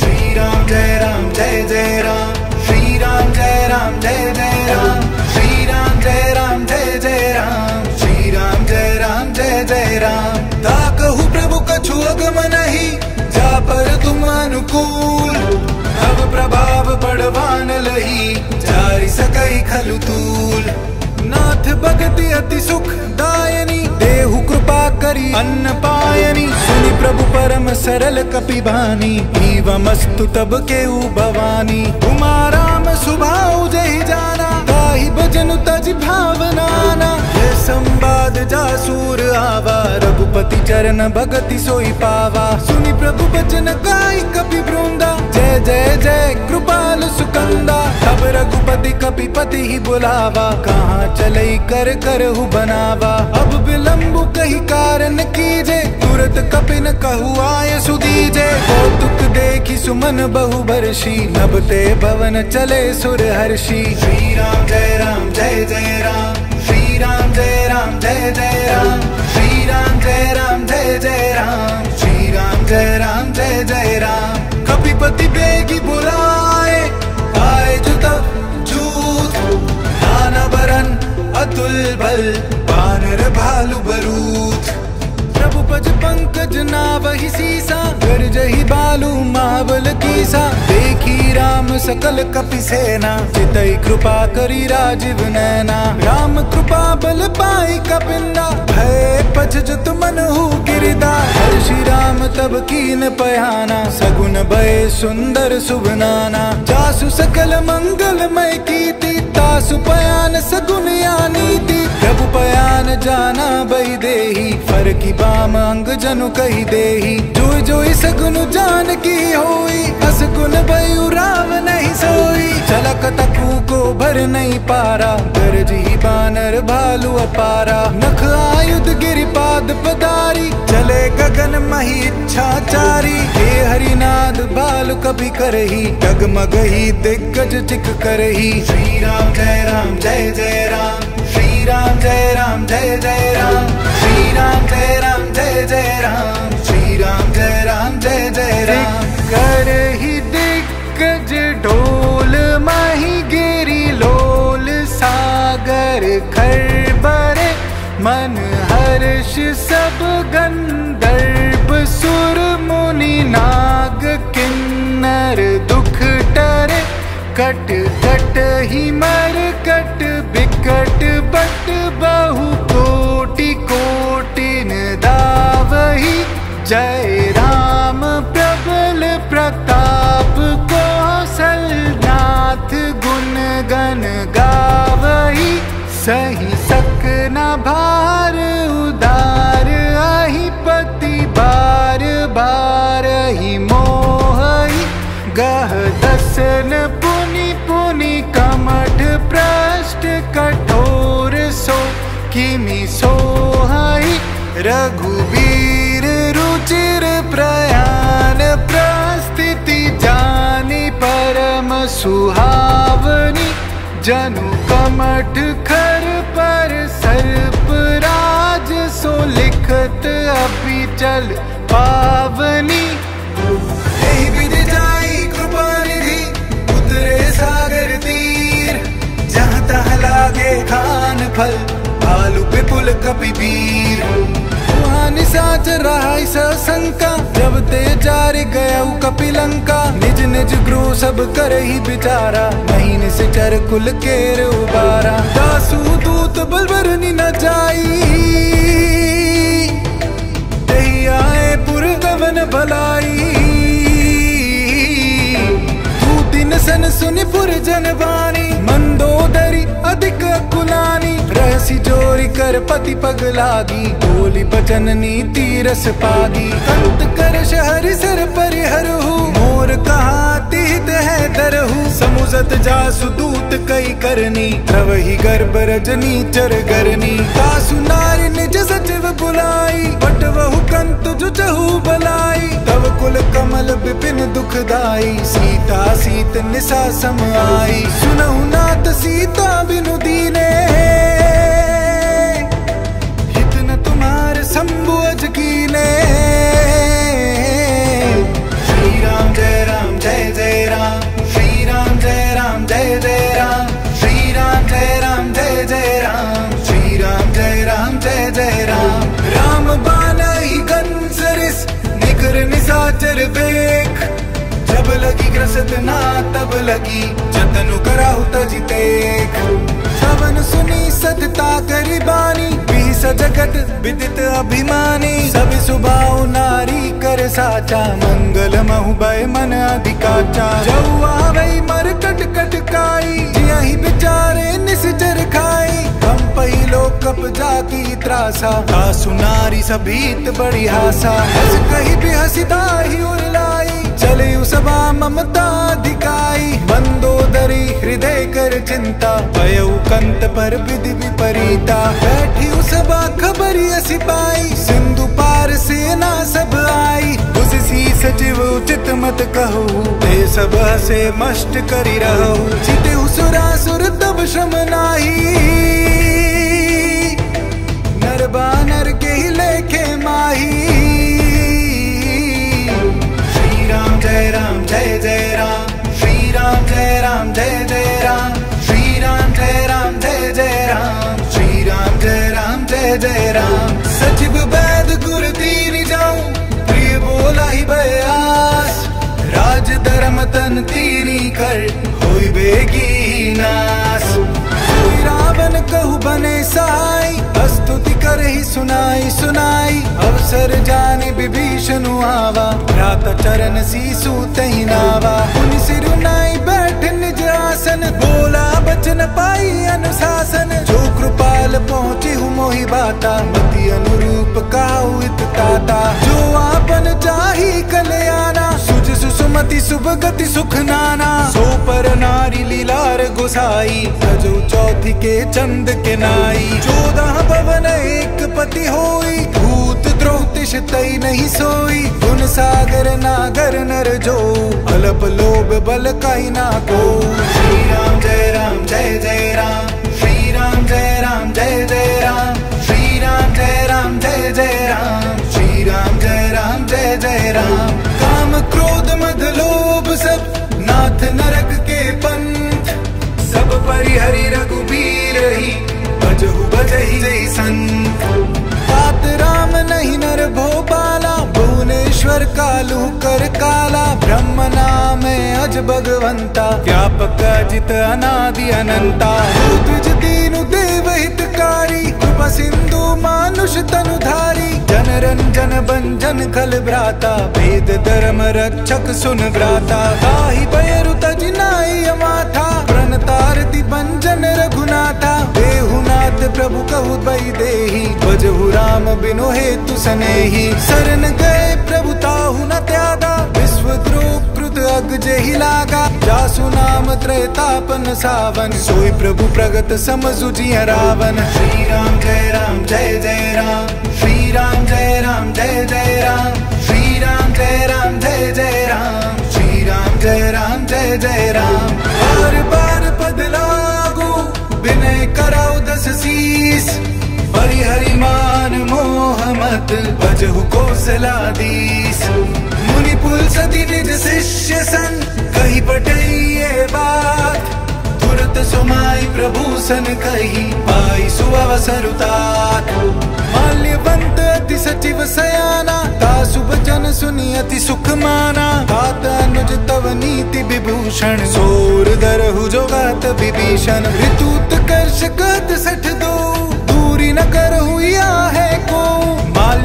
श्री राम जय राम, जय जय राम। श्री राम जय राम, जय जय राम। श्री राम जय राम, जय जय राम। श्री राम जय राम, जय जय राम। ताकहु प्रभु कछु अगम नहीं जा पर तुम अनुकूल। अब प्रभाव बढ़वान लही, जारी सकई खलु तूल। नाथ भगति अति सुख दायनी, देहु कृपा करी अन्न पायनी। सुनि प्रभु परम सरल कपि बानी एवमस्तु तब के भवानी। उमा राम सुभाऊ जय जाना ताहि भजनु तज भावनाना। ये संवाद जासूर आवा, रघुपति चरण भगति सोई पावा। सुनि प्रभु बचन गाय कपि वृंदा जय जय जय, कृपाल सुकंदा। तब रघुपति कपिपति ही बुलावा। कहाँ चले कर कर हु बनावा। अब विलम्बु कही कारण कीजे। तुरत कपिन कहु आय सुदीजे। कौतुक देखी सुमन बहु बरसी नबते भवन चले सुर हर्षि श्री राम जय राम, जय जय राम। श्री राम जय राम, जय जय राम। श्री राम जय राम, जय जय राम। श्री राम जय राम, जय जय राम। बल बानर भालु बरूत प्रभु उपज पंकज ना वही सीसा। गर्ज ही बालू महाबल कीसा। देखी राम सकल कपि सेना। चितई कृपा करी राजीव नैना। राम कृपा बल पाई कपिंदा। भय पछजुत मन हु गिरदा। हर्षि राम तब कीन पयाना। सगुन भय सुंदर शुभ नाना। जासु सकल मंगलमय कीति तासु पयान सगुन यानीति प्रभु पयान जाना बही देही फर की बाम अंग जनु कही देही। जो जो सगुन जान की होई, असगुन बयु राम नहीं सोई। चलक तकू को भर नहीं पारा गरज बानर भालू अपारा। नख आयुध गिरिपाद पदारी चले गगन मही इच्छाचारी हे हरिनाद, बाल कभी करही डगमग ही दिग्गज टिक करही। श्री राम जय राम, जय जय राम। राम जय राम जय जय राम श्री राम जय राम जय जय राम श्री राम जय राम जय जय राम कर ही दिग्गज ढोल माही गिरी लोल सागर खरबरे। मन हर्ष सब गंधर्व सुर मुनि नाग किन्नर दुख टरे। कट कट ही मर कट बिकट बट बहु कोटि कोटिन दावही जय राम प्रबल प्रताप कौशलनाथ गुण गण गावही सही सो किमि सोहई रघुबीर रुचिर प्रयाण प्रस्थिति जानी परम सुहावनी जनु कमठ खर पर सर्प राज सो लिखत अभी चल पावनी फल भालू विपुल कपि वीर वहाँ निशाचर रहाई सशंका जब ते जारी गया कपिलंका। निज निज गृह सब कर ही बिचारा, महीन से चर कुल केर उबारा। दासु दूत बलबरनी न जाई। तेही आए पुर गवन भलाई। तू दिन सन सुनि पुर जनवानी मंदोदरी अधिक कुलानी। रहसी जोरी कर पति पग लागी, बोली बचन नीति रस पागी। कंत कर हरि सर परिहरहु मोर कहा तिहित है दरहु समुझत जासु दूत कई करनी तव ही गर्भ रजनी चर गरनी। तासु नारी निज सचिव बुलाई, बट वहु कंत जुचहु बलाई। तव कुल कमल विपिन दुखदाई सीता सीत निसा सम आई। सुनहु नाथ सीता बिनु कीने श्री राम जय राम, जय जय राम। श्री राम जय राम, जय जय राम। श्री राम जय राम, जय जय राम। श्री राम जय राम, जय जय राम। राम बाना ही कंसरिस निकर निसाचर बेख जब लगी ग्रसत ना, तब लगी जतनु कराहु तजि श्रवण सुनी सतता करी बानी बीस जगत विदित अभिमानी। सब सुभाव नारी कर साचा, मंगल महु भय मन अधिकाचा। जौआ वही मर कट कट काई जिया ही बिचारे निसचर खाई। हम पहिलो कप जाती त्रासा, आसु नारी सभीत बड़ी हासा। हस कही भी हसिता ही उरलाई चले सभा ममता दिखाई। बंदोदरी हृदय कर चिंता। पयऊ कंत पर विधि विपरीता। बैठी सभा खबरी सिपाही। सिंधु पार सेना सब आई। उससी सचिव उचित मत कहो। ते सबसे मष्ट करी रहो। चिते सुरासुर तब श्रम नाही। कर होई रावण कहु बने सहाय स्तुति कर ही सुनाई सुनाई। अवसर जाने विभीषण आवा भ्राता चरण सीसु तही नावा। उन सिरुनाई बैठ निज आसन, बोला बचन पाई अनुशासन। जो कृपाल पहुँची हूँ मोहि बाता, मति अनुरूप इत ताता जो आपन चाही कल्याणा सुज सुसुमति शुभ गति सुख नाना। सो पर नारी लीलार गुसाई सजो चौथी के चंद के नाई। चौदह भवन एक पति होई, भूत द्रोह तिश तई नहीं सोई। गुण सागर नागर नर जो अलब लोभ बल कही ना को। श्री राम जय राम, जय जय राम। श्री राम जय राम, जय जय राम। श्री राम जय राम, जय जय राम। श्री राम जय राम, जय जय राम। नाथ नरक के पंथ सब परिहरि रघुबीर ही भजहु भजहि जय संत। तात राम नहीं नर भोपाला भुवनेश्वर कालू कर काला। ब्रह्म नाम अज भगवंता। व्यापक अजित अनादि अनंता। दीनु देव हितकारी सिंधु मानुष तनुधारी जन रंजन भंजन खल भ्राता वेद, धर्म, रक्षक सुन भ्राता ताहि पैरु, तजिनाई माथा प्रण तारति भंजन रघुनाथा, देहुनाथ, प्रभु, कहु बई देही भजहु राम, बिनु, हेतु, सनेही, शरण गए, प्रभु, ताहु, न त्यागा विश्व द्रोह अग जेहि लागा। जासु नाम त्रैतापन सावन। सोई प्रभु प्रगत समझु जिय रावण। श्री राम जय राम, जय जय राम। श्री राम जय राम, जय जय राम। श्री राम जय राम, जय जय राम। श्री राम जय राम, जय जय राम। बार बार पद लागू विनय कराओ दस शीस परिहरि मान मोह मत भजहु कौशलादीस मुनि पुल सती निज शिष्य सन, कही पटइये बात। तुरत सुमाई प्रभु सन, कही पाई सुअवसर उतात माल्यवंत, अति सचिव सयाना तासु वचन सुनी अति सुख माना। तात अनुज तव नीति विभूषण, सोर दरहु जोगात विभीषण। ऋतुत कर्ष गत सठ दो, दूरी न करहु या है को।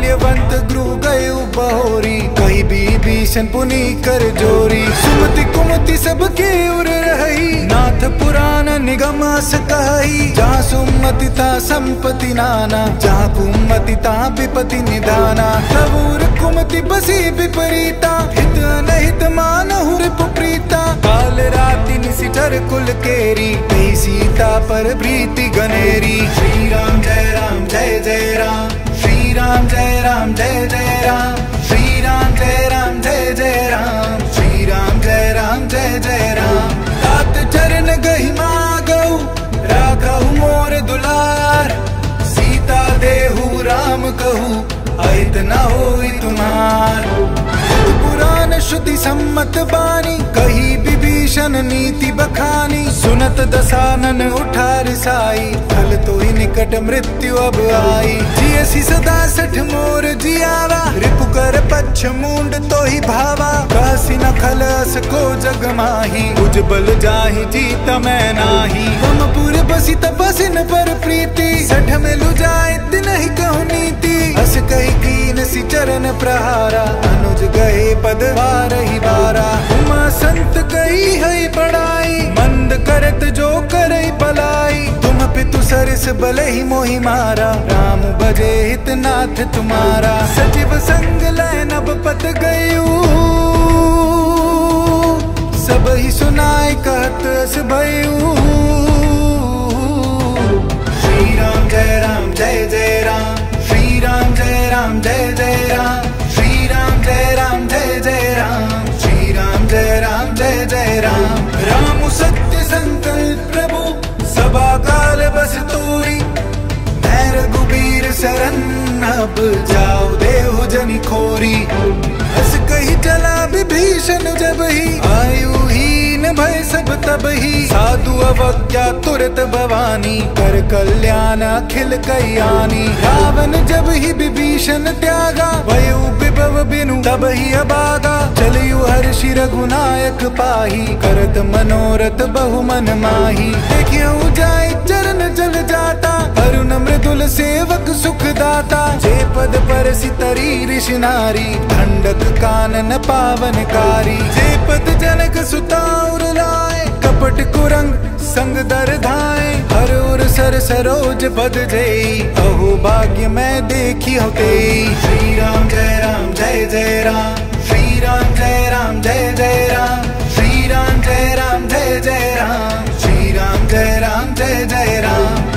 माल्यवंत गुरु गए बहोरी कही भी भीषण पुनि कर जोरी। सुमति कुमति सबके उर रही। नाथ पुराण निगम कही। जहाँ सुमति ता संपति नाना। जहाँ कुमति ता विपति निदाना। तबूर कुमति बसी विपरीता। हित अनहित मानहु रिपुप्रीता काल राति निशिचर कुल केरी। सीता पर प्रीति गनेरी। श्री राम जय राम, जय जय राम। राम जय राम जय जय राम श्री राम जय राम जय जय राम श्री राम जय राम जय जय राम तात चरण गही मागऊ, राखहु मोर दुलार। सीता देहु राम कहू, अहित न होई तुम्हार। पुराण शुद्धि सम्मत बानी कही विभीषण नीति बखानी। सुनत दसानन उठा रिसाई फल तो ही निकट मृत्यु अब आई। जियसी सदा सठ मोर जियावा। रिपु कर पच्छ मुंड तो ही भावा। कहसी न खलस को जग माही। उज बल जाहि, जीत मैं नाही। हम पूरे बसी तपसिन पर प्रीति। सठ में लुजाए दिन ही कहु नीति। अस कही कीन सी चरण प्रहारा। अनुज गए पदवार ही बारा। उमा संत गई है पढ़ाई। मंद करत जो करई भलाई तुम पितु सरस भले ही मोहि मारा। राम बजे हित नाथ तुम्हारा। सचिव संग लय नब पत गयू। सब ही सुनाई कहत भयू। श्री राम जय राम, जय जय राम। श्री राम जय राम, जय जय राम। श्री राम जय राम, जय जय राम। श्री राम जय राम, जय जय राम। शरण, अब जाओ देहु जनि खोरी। बस कही चला विभीषण जब ही। आयु हीन भय सब तब ही। साधु अवज्ञ, तुरत भवानी। कर कल्याण, अखिल कयानी रावण जब ही विभीषण त्यागा, वयु विभव बिनु तब ही अबागा। चलियु हर्षि रघुनायक पाही, करत मनोरथ बहु मन माही। देखियो जाय चरण जल जाता अरुण मृदुल सेवक सुख दाता जे पद पर सितरी ऋषि नारी दंडक कानन पावन कारी जे पद जनक सुताउर लाए, कपट कुरंग संग दर धाए। हर उर सर सरोज पद जय अहो भाग्य मैं देखी होते श्री राम, जय राम, जय जय राम। श्री राम, जय राम, जय जय राम। श्री राम, जय राम, जय जय राम। श्री राम, जय राम, जय जय राम।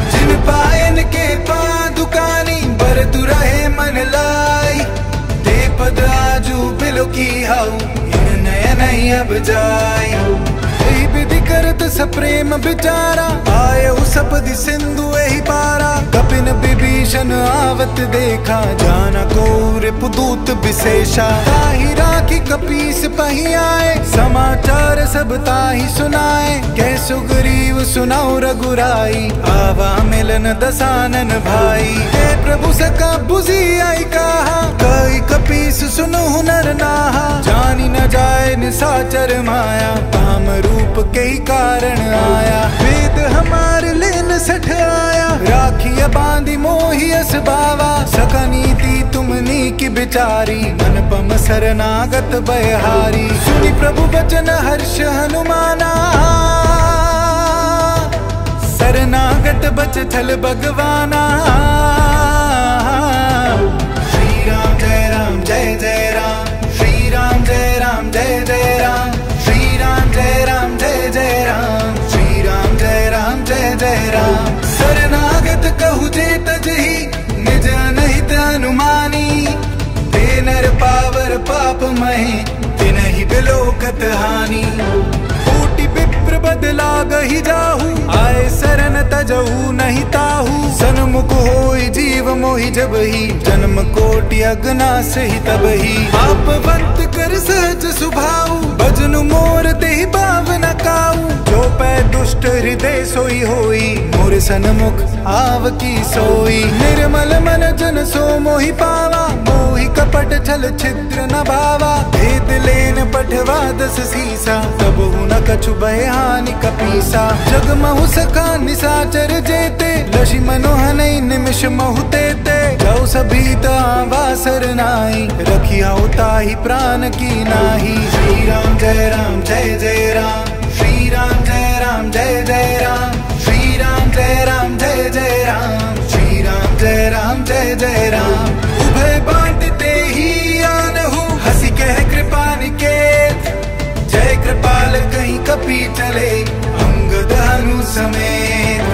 पायन के पादुकानी बरतु रहे मन लाई। दे पद आजू बिलो की हाउ इन नया नहीं अब जाय करत सप्रेम बिचारा। आय सपदि सिंधु, यही पारा। कपिन विभीषण आवत देखा। जाना को रिपुदूत विशेषा। ताही राखी कपीस पही आए समाचार सब ताही सुनाए। कैसो गरीब सुनाओ रघुराई। आवा मिलन दसानन भाई। हे प्रभु सका बुझी आई कई कपीस सुनो हुनर नाहा। जानी न जाए निसाचर माया, काम रूप के कारण आया। वेद हमार लेन सठ आया, राखिया बांधी मोही अस बावा। सका नीति तुमनी की बिचारी, मन पम शरणागत बहारी सुनी प्रभु वचन हर्ष हनुमाना। शरणागत बच छल भगवाना। पावर पाप महे तिनहि बिलोकत हानि। कोटि विप्र बदला गही जाहू, आए शरण तजहू नहीं ताहू। सन्मुख होई जीव मोहि जब ही, जन्म कोटि अगना सही तब ही। आप वंत कर सहज सुभाऊ, भजनु मोर ते भावना काऊ। जो पै दुष्ट हृदय सोई होई, मोर सन्मुख आव की सोई। निर्मल मन जन सो मोहि पावा मोहि कपट छल छिद्र न भावा भेद लेन पठवा दस सीसा। तब न कछु भय हानि कपीसा जग महु सखा निसाचर जेते। लक्ष्मी मनोहन निमिष महु तेते। जाऊ सभी वासर नाई रखिया उताही प्राण की नाही। श्री राम जय राम, जय जय राम। श्री राम जय राम, जय जय राम। श्री राम जय राम, जय जय राम। श्री राम जय राम, जय जय राम। उभय कृपाल कहीं कपी चले अंगद हनु समेत।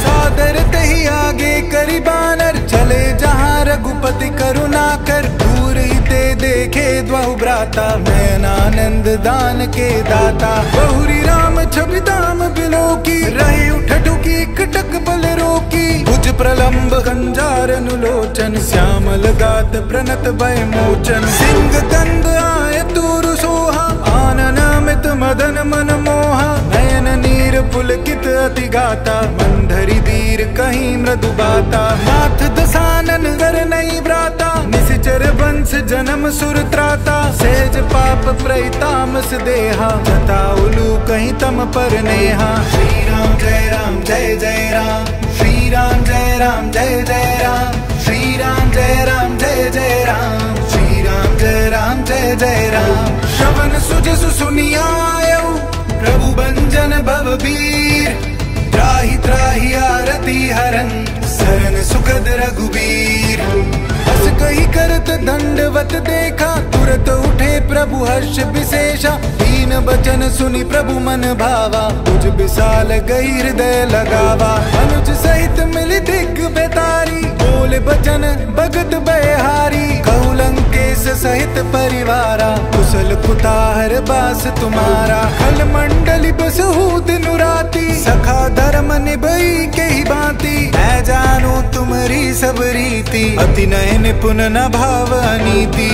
सादर तही आगे करी बानर, चले जहाँ रघुपति करुणा कर। दूर ही ते देखे द्वहु भ्राता नयनानंद दान के दाता। बहुरी राम छवि दाम बिलो की रहे उठटु की कटक बल रोकी। भुज प्रलंब कंजारनु लोचन श्यामल गात प्रणत भय मोचन। सिंह कंद आय तूरु सोहा आनन मित मदन मन मोहा। नयन नीर पुलकित अति गाता मंधरी धीर कहीं मृदु बाता नाथ दसानन कर नहीं भ्राता। निशिचर वंश जन्म सुर त्राता। सहज पाप प्रहितामस देहा। जता उलू कहीं तम पर नेहा। श्री राम जय राम, जय जय राम। श्री राम जय राम, जय जय राम। श्री राम जय राम, जय जय राम। जय राम जय जय राम श्रवण सुजसु सुनियायऊ प्रभु बंजन भव वीर त्राहि त्राहि आरती हरन सरन सुखद रघुबीर। हस कही करत दंडवत देखा, तुरत उठे प्रभु हर्ष विशेषा। दीन बचन सुनि प्रभु मन भावा, तुझ विशाल गई हृदय लगावा। अनुज सहित मिली दिग बेतारी, बोले बचन, भगत कुताहर बास तुम्हारा खल मंडली बस दिन राती सखा धर्म निभई के ही बाती मैं जानू तुम्हारी सब रीति। अति नय निपुण न भाव नीति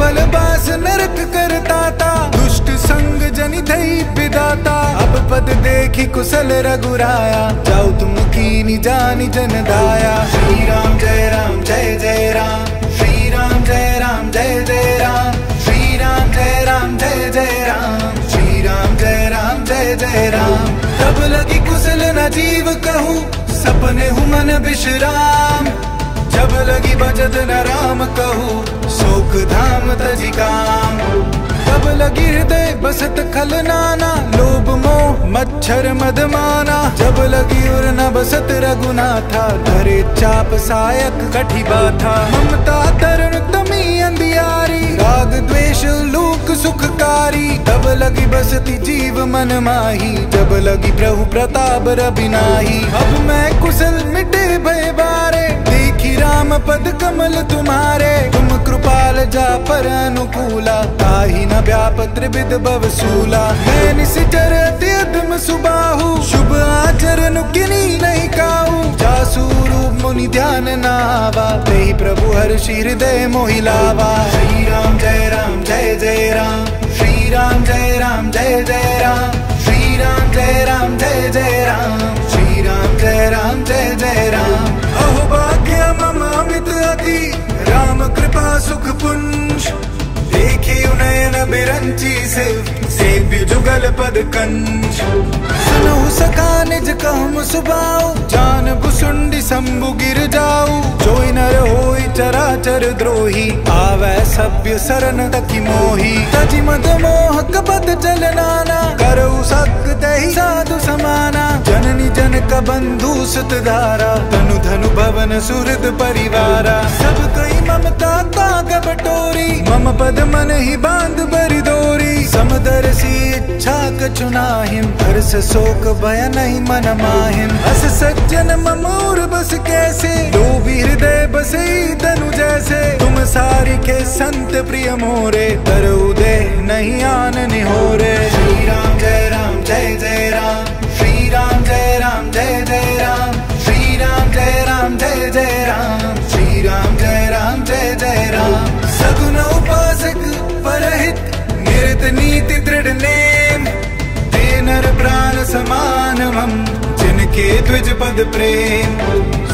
बल बास नरक करता था दुष्ट संग जनि थई पिदाता। अब पद देखी कुशल रघुराया। जाओ तुम की कीनी जानी जन दाया। श्री राम जय राम, जय जय राम। श्री राम जय राम, जय जय राम। जय राम जय जय राम श्री राम जय राम जय जय राम तब लगी कुशल न जीव कहूँ, सपने हूँ मन विश्राम। जब लगी बजत न राम कहूँ, शोक धाम तजी काम। तब लगी हृदय? बसत खल नाना, लोभ, मोह, मच्छर, मदमाना। जब लगी उर न बसत रघुनाथा, धरे चाप सायक कठी बाथा। ममता तरुण तमी अंधियारी, राग, द्वेष, लूक, सुखकारी। तब लगी बसती जीव मन माही, जब लगी प्रभु प्रताप रबिनाही अब मैं कुशल मिटे भय बारे, देखी राम पद कमल तुम्हारे। तुम कृपाल जा पर अनुकूला ताही न व्याप त्रिविध भव सूला। मैं निशिचर अत्यधम सुबाहु। शुभ आचरण किनी नहीं काऊ जासु रूप मुनि ध्यान नावा। ते प्रभु हर्षि हृदय मोहिलावा श्री राम जय राम, जय जय राम। श्री राम जय राम, जय जय राम। श्री राम जय राम, जय जय राम। श्री राम जय राम, जय जय राम। अहो भाग्य मम अति। राम कृपा सुख पुंज। देखी नयन बिरंची से सेव्य जुगल पद कंज सुनहु सका निज कहम सुबाऊ जान भुसुंडी शंभु गिर जाऊ जोई नर होई चराचर द्रोही, आवै सभ्य सरन तकी मोही। तजी मद मोह कपत चल नाना, करऊ सक दही साधु समाना। जननी जन का बंधु सुत धारा तनु धनु भवन सुहृद परिवारा। सब कई ममता ताग बटोरी मम पद मन ही बाँध बरि दोरी। समदर्शी इच्छा कछु नाहिम हर्ष शोक भय नहीं मन माहिम। अस सज्जन ममोर बस कैसे? लोभी हृदय बसे तनु जैसे। तुम सारी के संत प्रिय मोरे। कर उदय नहीं आन निहोरे। श्री राम जय राम, जय जय राम। नर प्राण समान मम जिनके द्विज पद प्रेम।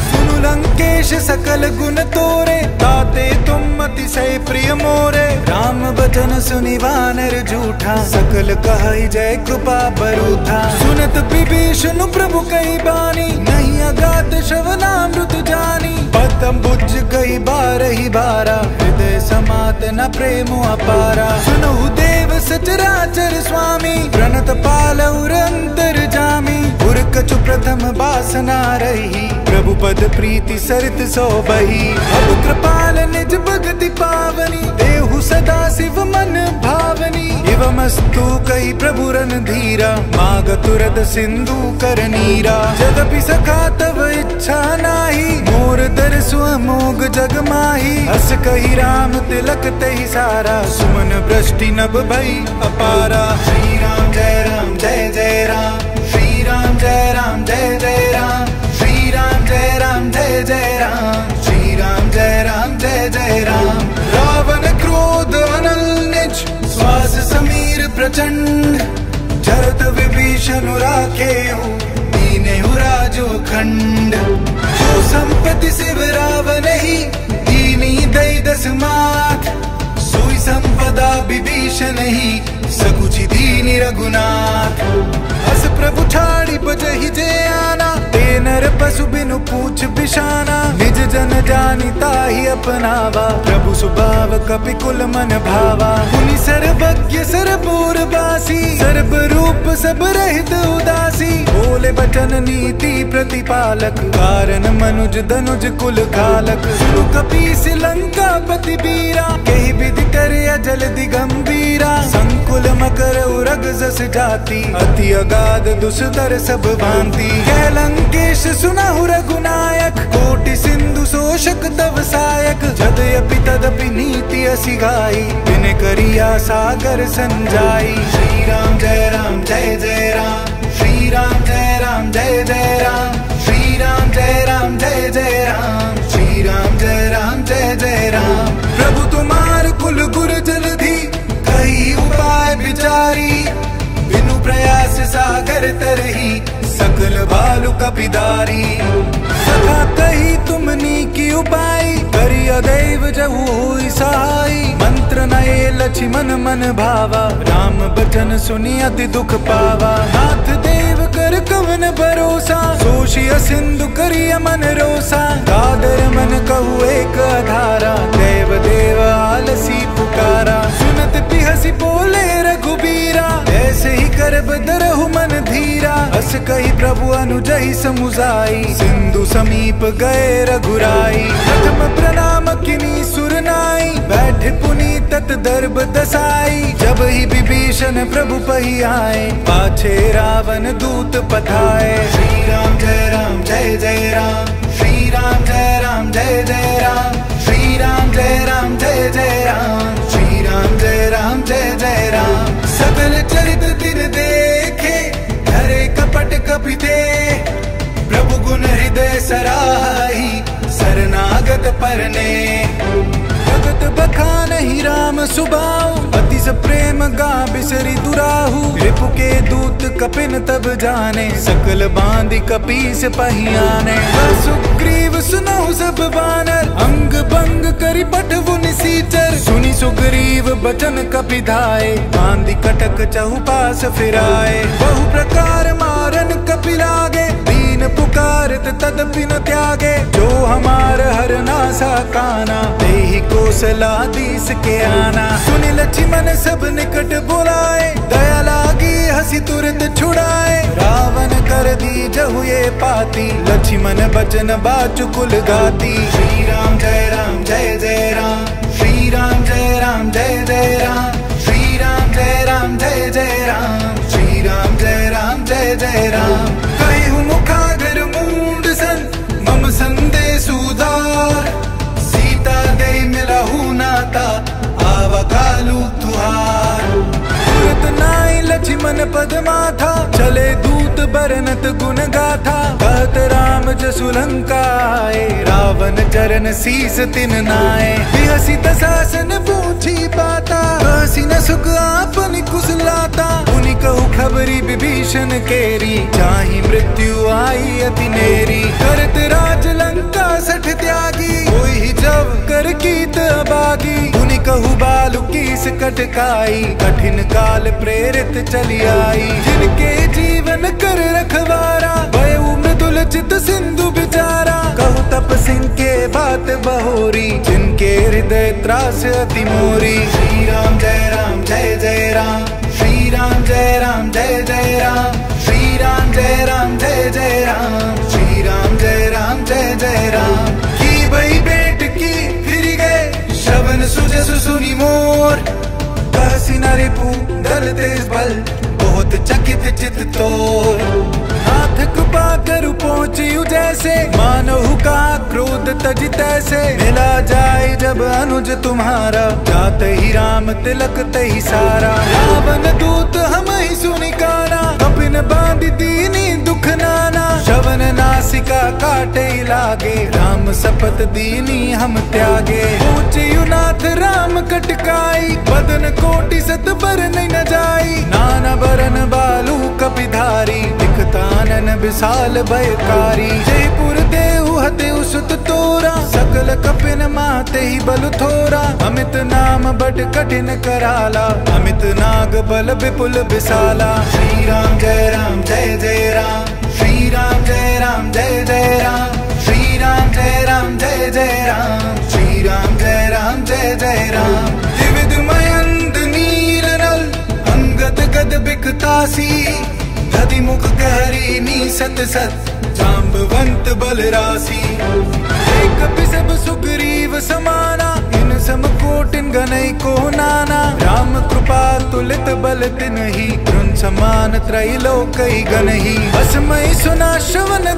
सुनु लंकेश, सकल गुण तोरे ताते तुम अतिशय प्रिय मोरे। राम बचन सुनि वानर झूठा सकल कहाई जय कृपा बरूथा सुनत विभीषण प्रभु कई बानी, नहीं अगात श्रवनामृत जानी। पतम बुझ गई बार ही बारा, हृदय समात न प्रेम अपारा सुनु देव सचराचर स्वामी, प्रणत पाल अंतर जामी। उर कछु प्रथम बासना रही, प्रभु पद प्रीति सरित सो बही। अब कृपाल निज भगति पावनी, देहु सदा शिव मन भावनी। एवमस्तु कही प्रभु रन धीरा। माग तुरद सिंधु कर नीरा। जगपि सखा तव इच्छा नाही। मोर दरसु अमोघ जग माही। हस कही राम तिलक तही सारा। सुमन वृष्टि नभ भई अपारा। श्री राम जय राम, जय जय राम। श्री राम जय राम, जय जय राम। श्री राम जय राम, जय जय राम। श्री राम जय राम। जय जय राम। रावण क्रोध अनल निज श्वास समीर प्रचंड। जरत विभीषण राखे दीने राजो खंड। जो संपत्ति शिव रावण ही दीनी दई दस मात सोई संपदा विभीषण ही, सकुचि दीनी रघुनाथ। प्रभु छाड़ी बजहि जे आना। ते नर पशु बिनु पूछ बिशाना निज जन जानी ताहि अपनावा। प्रभु सुभाव कपि कुल मन भावा। मुनि सर्वज्ञ सरपूर बासी। सर्व रूप सब रहित उदासी। बोले बचन नीति प्रतिपालक। कारण मनुज धनुज कुल कालक सुनु कपीस लंका पति बीरा। कही विधि करे अजल दिगंबीरा। संकुल मकर उरग जस जाति। अति अगाध दुसधर सब भांति। कह लंकेश सुनहु रघुनायक। कोटि सिंधु शोषक तव सायक। जदयपि तदपि नीति असि गाई। बिन करिया सागर संजाई। श्री राम जय राम, जय जय राम। श्री राम जय राम, जय जय राम। श्री राम जय राम, जय जय राम। श्री राम जय राम, जय जय राम। प्रभु तुम्हार कुल गुर जलधि कई उपाय विचारी सागर तरही, सकल भालु कपिदारी। सखा कही तुमनी की उपाय करिय दैव जहु हुई सहाय मंत्र नए लक्ष्मण मन मन भावा, राम बचन सुनी अति दुख पावा। नाथ देव कर कवन भरोसा सोशिय सिंधु करिय मन रोसा। दादर मन कहु एक धारा देव देव आलसी पुकारा। सुनत पिहसी रघुबीरा ऐसे ही कर बदरहु मन धीरा। अस कही प्रभु अनुजहि समुझाई सिंधु समीप गए रघुराई। प्रथम प्रणाम किनी सुरनाई। बैठे पुनी तत दर्भ दसाई। जब ही विभीषण प्रभु पही आए, पाछे रावण दूत पठाए। श्री राम जय राम, जय जय राम। श्री राम जय राम, जय जय राम। श्री राम जय राम, जय जय राम। राम जय राम, जय जय राम। सकल चरित दिन देखे, हरे कपट कपिते प्रभु गुण हृदय सराही, शरणागत परने। भगत बखान ही राम सुबाऊ। अति स प्रेम गा बिसरी दुराहु। रिपु के दूत कपिन तब जाने। सकल बांधि कपी से पहियाने। सुग्रीव सुनहु सब बानर। अंग भंग करी पठवु निसीचर। सुनी सुग्रीव बचन कपिधाए। बांधि कटक चहु पास फिराए। बहु प्रकार मारन कपि लागे दीन पुकारत तदपि न त्यागे, जो हमार हर नासा काना देहि कौशलादीस के आना। सुनि लक्ष्मण सब निकट बुलाए दया लागी हसी तुरंत छुड़ाए। रावण कर दी जहु ये पाती, लक्ष्मण बचन बाचु कुल गाती। श्री राम जय राम, जय जय राम। श्री राम जय राम, जय जय राम। श्री राम जय राम, जय जय राम। श्री राम जय राम, जय जय राम। कालू तुहार। तुरत नाई लक्ष्मण पद माथा चले दूत बरनत गुण गाथा कहत राम जसु लंका आए, रावण चरण शीस तिन नाए। बिहसी दशासन पूछी पाता, हसी न सुख आपन कुशलाता उनि कहु खबरी विभीषण केरी चाही मृत्यु आई अति नेरी। करत राज लंका सठ त्यागी, कोई ही जब कर कीत उनि कहु बालु कीस कटकाई कठिन काल प्रेरित चली आई। जिनके जीवन कर रखवारा मृदुल चित सिंधु बिचारा। कहु तप सिंह के बात बहोरी, जिनके हृदय त्रास अति मोरी। श्री राम जय राम, जय जय राम। श्री राम जय राम, जय जय राम। श्री राम जय राम, जय जय राम। श्री राम जय राम, जय जय राम। की भई सुजस सुनी मोर। कहसी नारे पू तेज बल, बहुत चकित चित तोर। हाथ कृपा कर पहुँची जैसे, मानहु का क्रोध तज तैसे। मिला जाए जब अनुज तुम्हारा, जात ही राम तिलक तही सारा। रावण दूत हम ही सुनी कपिन बाँध दीनी दुख नाना शवन नासिका काटे लागे। राम सपत दीनी हम त्यागे। ऊँची नाथ राम कटकाई। बदन कोटि सत पर न जाई। नाना बरन बालू कपिधारी। दिखतानन विशाल भयकारी जयपुर देहु हते उसुत तोरा। सकल कपिन माते ही बल थोरा। अमित नाम बड़ कठिन कराला। अमित नाग बल विपुल विशाला। श्री राम जय राम, जय जय राम। श्री राम जय राम, जय जय राम। श्री राम जय राम, जय जय राम। श्री राम जय राम, जय जय राम। त्रिविध मयंद नील नल। अंगद गद बिकतासी धति मुख कहरी नी सत सत। सुग्रीव समाना। इन को नाना। राम कृपा तुलित बल तिन ही तृण समान त्रैलोक गनही। असमय सुना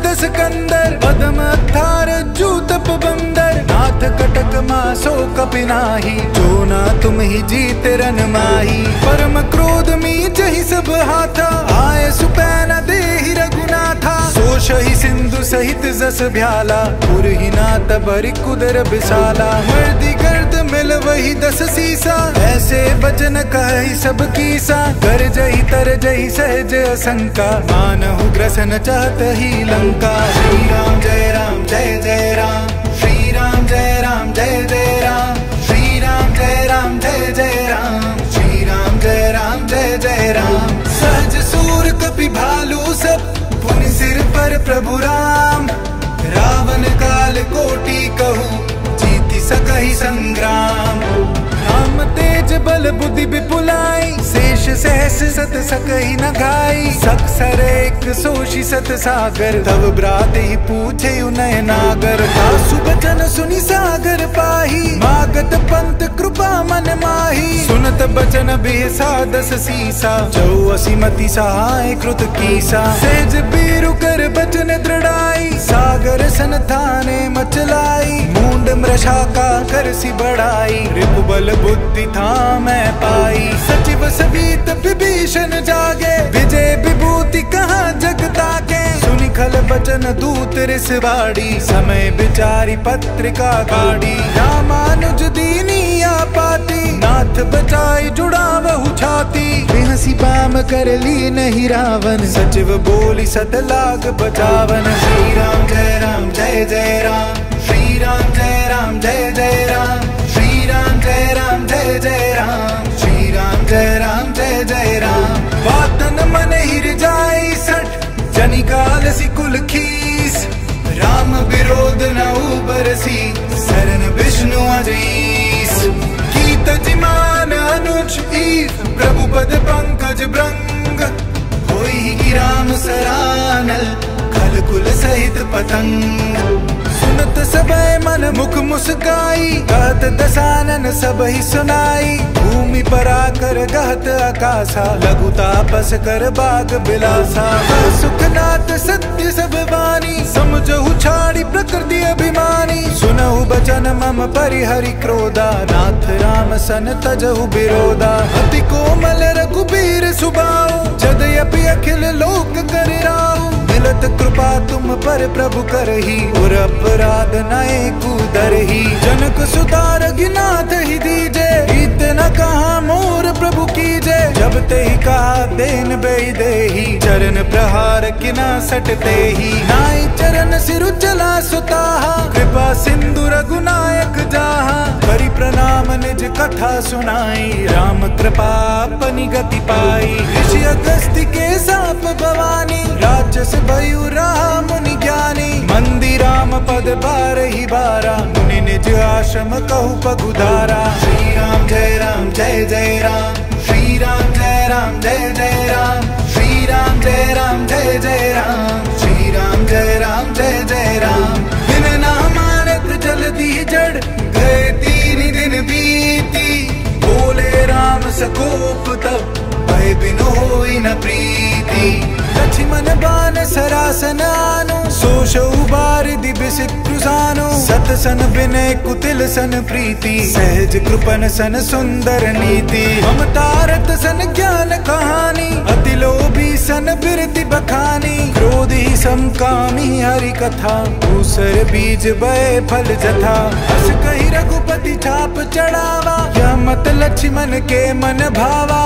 दस कंदर। पदम अथार जूतप बंदर नाथ कटक मासो कपिनाही जो ना तुम ही जीत रन माही। परम क्रोध मी जही सब हाथा। आय सुपैन दे रघुनाथा। सो ही सिंधु सहित जस भ्याला पुरही नात बरि कुदर बिसाला। मर्दी गर्द मिल वही दस सीसा, ऐसे बचन कही सब कीसा। कर जही तर जही सहज असंका मानहु ग्रसन चाहत ही लंका। श्री राम, जय राम, जय जय राम। श्री राम, जय राम, जय जय राम। श्री राम, जय राम, जय जय राम। श्री राम, जय राम, जय जय राम। सहज सूर कपि भालू सब। पर प्रभु राम रावण काल कोटि कहू जीति सकहि संग्राम। राम तेज बल बुद्धि विपुलाई। शेष सहस सत सकहि न गाई सक्षर एक सोषि सत सागर। तब ब्राते ही पूछे उनय नागर। दासु बचन सुनि सागर पाही। मागत पंत कृपा मन माही। सुनत बचन बेसा दस सीसा। जो असीमति सहाय कृत कीसा। सेज बीरु कर बचन दृढ़ाई। सागर सन थाने मचलाई। मूंड मृषा का कर सी बढ़ाई। रिपु बल बुद्धि था मैं पाई। सचिव सवीत विभीषण जागे। विजय विभूति कहाँ जगता के सुनि खल बचन दूत रिसवाड़ी समय बिचारी पत्रिका गाड़ी। रामानुज दीनी आ पाती। नाथ बचाई जुड़ा बहु छाती। बिहसी पाम कर ली नहीं रावण। सचिव बोली सत लाग बचावन। श्री राम जय राम, जय जय राम। श्री राम जय राम, जय जय राम। राम, जय राम, जय जय राम। श्री राम, जय राम, जय जय राम। वातन मन हिर जाई सठ जनिकाल सी कुल खीस। राम विरोध न उबरसी शरण विष्णु अजीस। कीत जिमान अनुज ईर प्रभु पद पंकज भृंग होई ही राम सरानल खल कुल सहित पतंग। मुख मुस्काई कहत दसानन सब ही सुनाई। भूमि पर आकर गहत आकाशा, लघु तापस कर बाग बिलासा। सुखनाथ सत्य सब वाणी, समझहु छाड़ी प्रकृति अभिमानी। सुनहु बचन मम परिहरि क्रोधा, नाथ राम सन तजहु विरोधा अति कोमल रघुबीर सुबाऊ जदयपि अखिल लोक कर राऊ मिलत कृपा तुम पर प्रभु करही और अपराध नए कुदरही जनक सुधार गिनाथ ही दीजे। इतना कहा मोर प्रभु कीजे। जब ते कहा देन बेई देही चरण प्रहार किना सटते ही। नाई चरण सिरु चला सुताहा। कृपा सिंधु रघुनायक जाहा। करी प्रणाम, निज कथा सुनाई। राम कृपा अपनी गति पाई। ऋषि अगस्त्य के साप भवानी। राक्षस भयु राम मुनि ज्ञानी राम पद बार ही बारा मुनि निज आश्रम कहु पगुधारा। श्री राम जय राम, जय जय राम। श्री राम जय राम, जय जय राम। श्री राम जय राम, जय जय राम। श्री राम जय राम, जय जय राम। बिन नामानत जल्दी जड़, गए तीन दिन बीती। बोले राम सकोप तब भय होई न प्रीति। लक्ष्मण बान सरासन आनु सोश उबार दिव्य सिक्रुसानु सत सन विनय कुतिल सन प्रीति। सहज कृपन सन सुंदर नीति। ममतारत सन ज्ञान कहानी। अति लोभी सन बिरति बखानी। क्रोधी समकामी हरि कथा। दूसर बीज बय फल जथा। हस कही रघुपति छाप चढ़ावा। यह मत लक्ष्मण के मन भावा।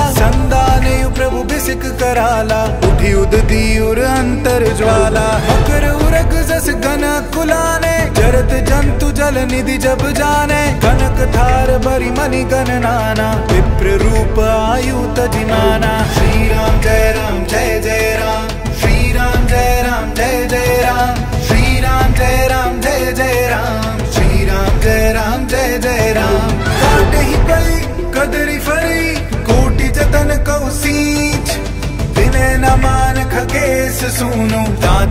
संदान प्रभु बिसिक कराला। उठी उद दी उर अंतर ज्वाला। मकर उरग जस गन कुलाने जरत जंतु जल निधि जब जाने। कनक थार बरी मणि गण नाना। विप्र रूप आयु तजिमाना श्री राम जय राम, जय जय राम। श्री राम जय राम, जय जय राम। श्री राम जय राम, जय जय राम। श्री राम जय राम, जय जय राम। काट ही कदरी फरी कोटि जतन कौ सींच। विनय न मान खगेश सुनो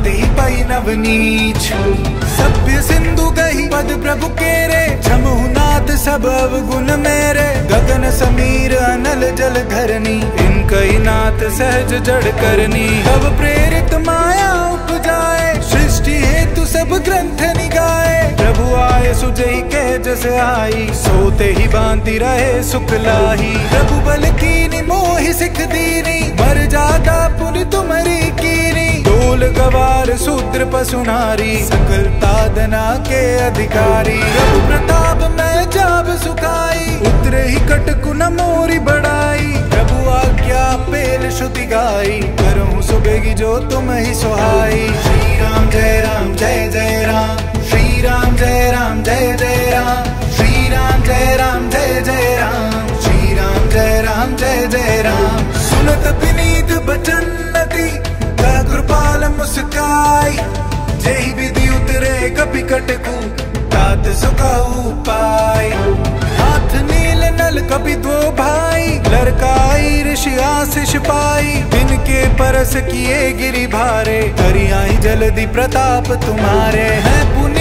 ही पई नवनीच सभ्य सिंधु गही पद प्रभु केरे छमुहु नाथ सब अवगुण मेरे। गगन समीर अनल जल धरनी इनकई नाथ सहज जड़ करनी। तब प्रेरित माया उपजाए, सृष्टि हेतु सब ग्रंथ निगाए। प्रभु आए सुजई के जस आई। सोते ही बांति रहे, सुख लाही। प्रभु बल कीनी मोहि सिख दीनी। मर जाता पुन तुम्हारी कीनी। मूल गवार, शूद्र पशु नारी सकल तादना के अधिकारी। प्रभु प्रताप, में जाब सुखाई। उतरे ही कटकु न मोरी बढ़ाई। प्रभु आज्ञा, पेल श्रुति गाई। करूँ सुबेगी जो तुम ही सुहाई। श्री राम, जय राम, जय जय राम। श्री राम जय राम जय जय राम श्री राम जय राम जय जय राम श्री राम जय राम जय जय राम सुनत विनीत बचन नदी कृपाल मुस्काई। जय विधि उतरे कपि कटकू तात सुखाऊ पाई हाथ नील नल कपि दो भाई। लड़काई ऋषि आशीष पाई। बिन के परस किए गिरी भारे। करी आई जल्दी प्रताप तुम्हारे। है पुण्य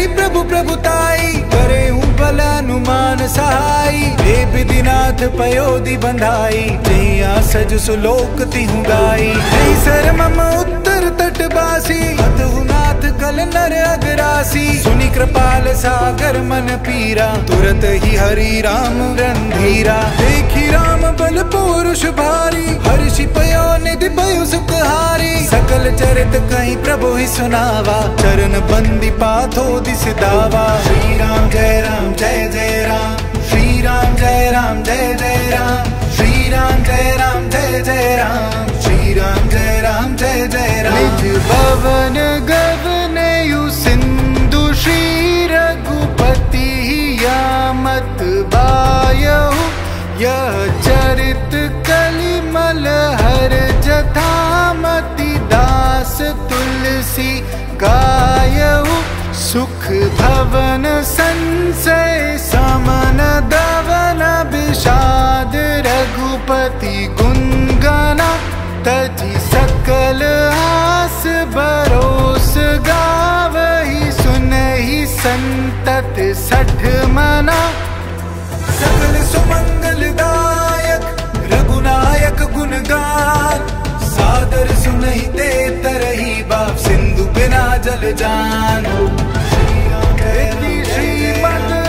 धरी प्रभु प्रभुताई, करे हूँ बल अनुमान सहाई। हे विधिनाथ पयोधि बंधाई जैया सज सुलोक तिहु गाई। नहीं सर मम उत्तर तट बासी अतहु नाथ कल नर अगरासी। सुनि कृपाल सागर मन पीरा। तुरत ही हरि राम रंधीरा देखी राम बल पुरुष भारी। हर्षि पयो निधि पयो सुखहारी सकल चरित कहीं प्रभु ही सुनावा। चरण बंदी पाथो दिस दावा। श्री राम जय राम, जय जय राम। श्री राम जय राम, जय जय राम। श्री राम जय राम, जय जय राम। श्री राम जय राम जय जय राम भवन गगन यु सिंधु श्री रघुपति यामत यह चरित कलिमल हर जथामति दास तुलसी गायहु सुख भवन संशय समन दवन विषाद रघुपति गुणगना तजी सकल आस भरोस गावही सुनहि संतत सठ मना। सकल सुमंगल दायक रघुनायक गुणगान। सादर सुनहि ते तरही बाप सिंधु बिना जल जान। श्रीमद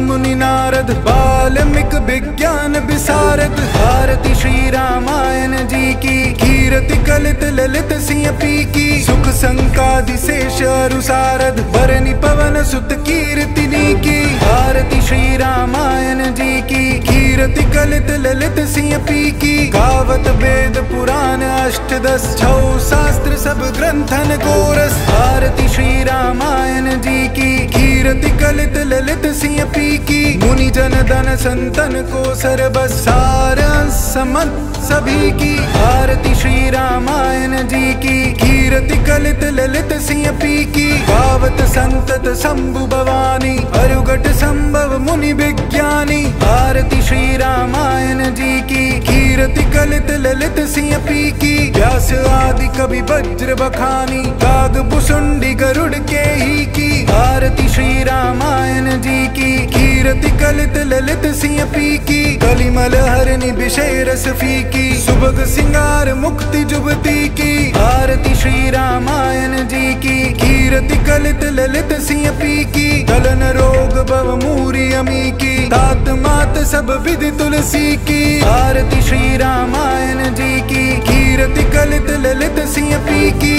मुनि नारद बाल्मिक विज्ञान विसारद भारती श्री रामायण जी की कीरति कलित ललित सिंह पी की। सुख संकादि शेष अरुसारद भरनि पवन सुत कीर्तिनी की। भारती श्री रामायण जी की। कीरति कलित ललित सिंह पी की। गावत वेद पुराण अष्टदश। छौ शास्त्र सब ग्रंथन गोरस भारती श्री रामायण जी की। कीरति कलित ललित सिंह पी की। मुनि जन धन संतन को सर्वसार समत सभी की भारती श्री रामायण जी की। कीरति कलित ललित सिंह पी की। गावत संतत शंभु भवानी, अरुगट संभव मुनि विज्ञानी। भारती श्री रामायण जी की। कीरति कलित ललित सिंह पी की। व्यास आदि कवि वज्र बखानी काग भुसुंडी गरुड़ के ही की। भारती श्री रामायण जी की। कीरति कलित ललित सिंह पी की। कलिमल हरनि विषेरस फीकी सुभग सिंगार मुक्ति जुबती की। आरती श्री रामायण जी की। कीरति कलित ललित सिंह पी की। गलन रोग बव मूरी अमी की। तात मात सब विधि तुलसी की। आरती श्री रामायण जी की। कीरति कलित ललित सिंह पी की।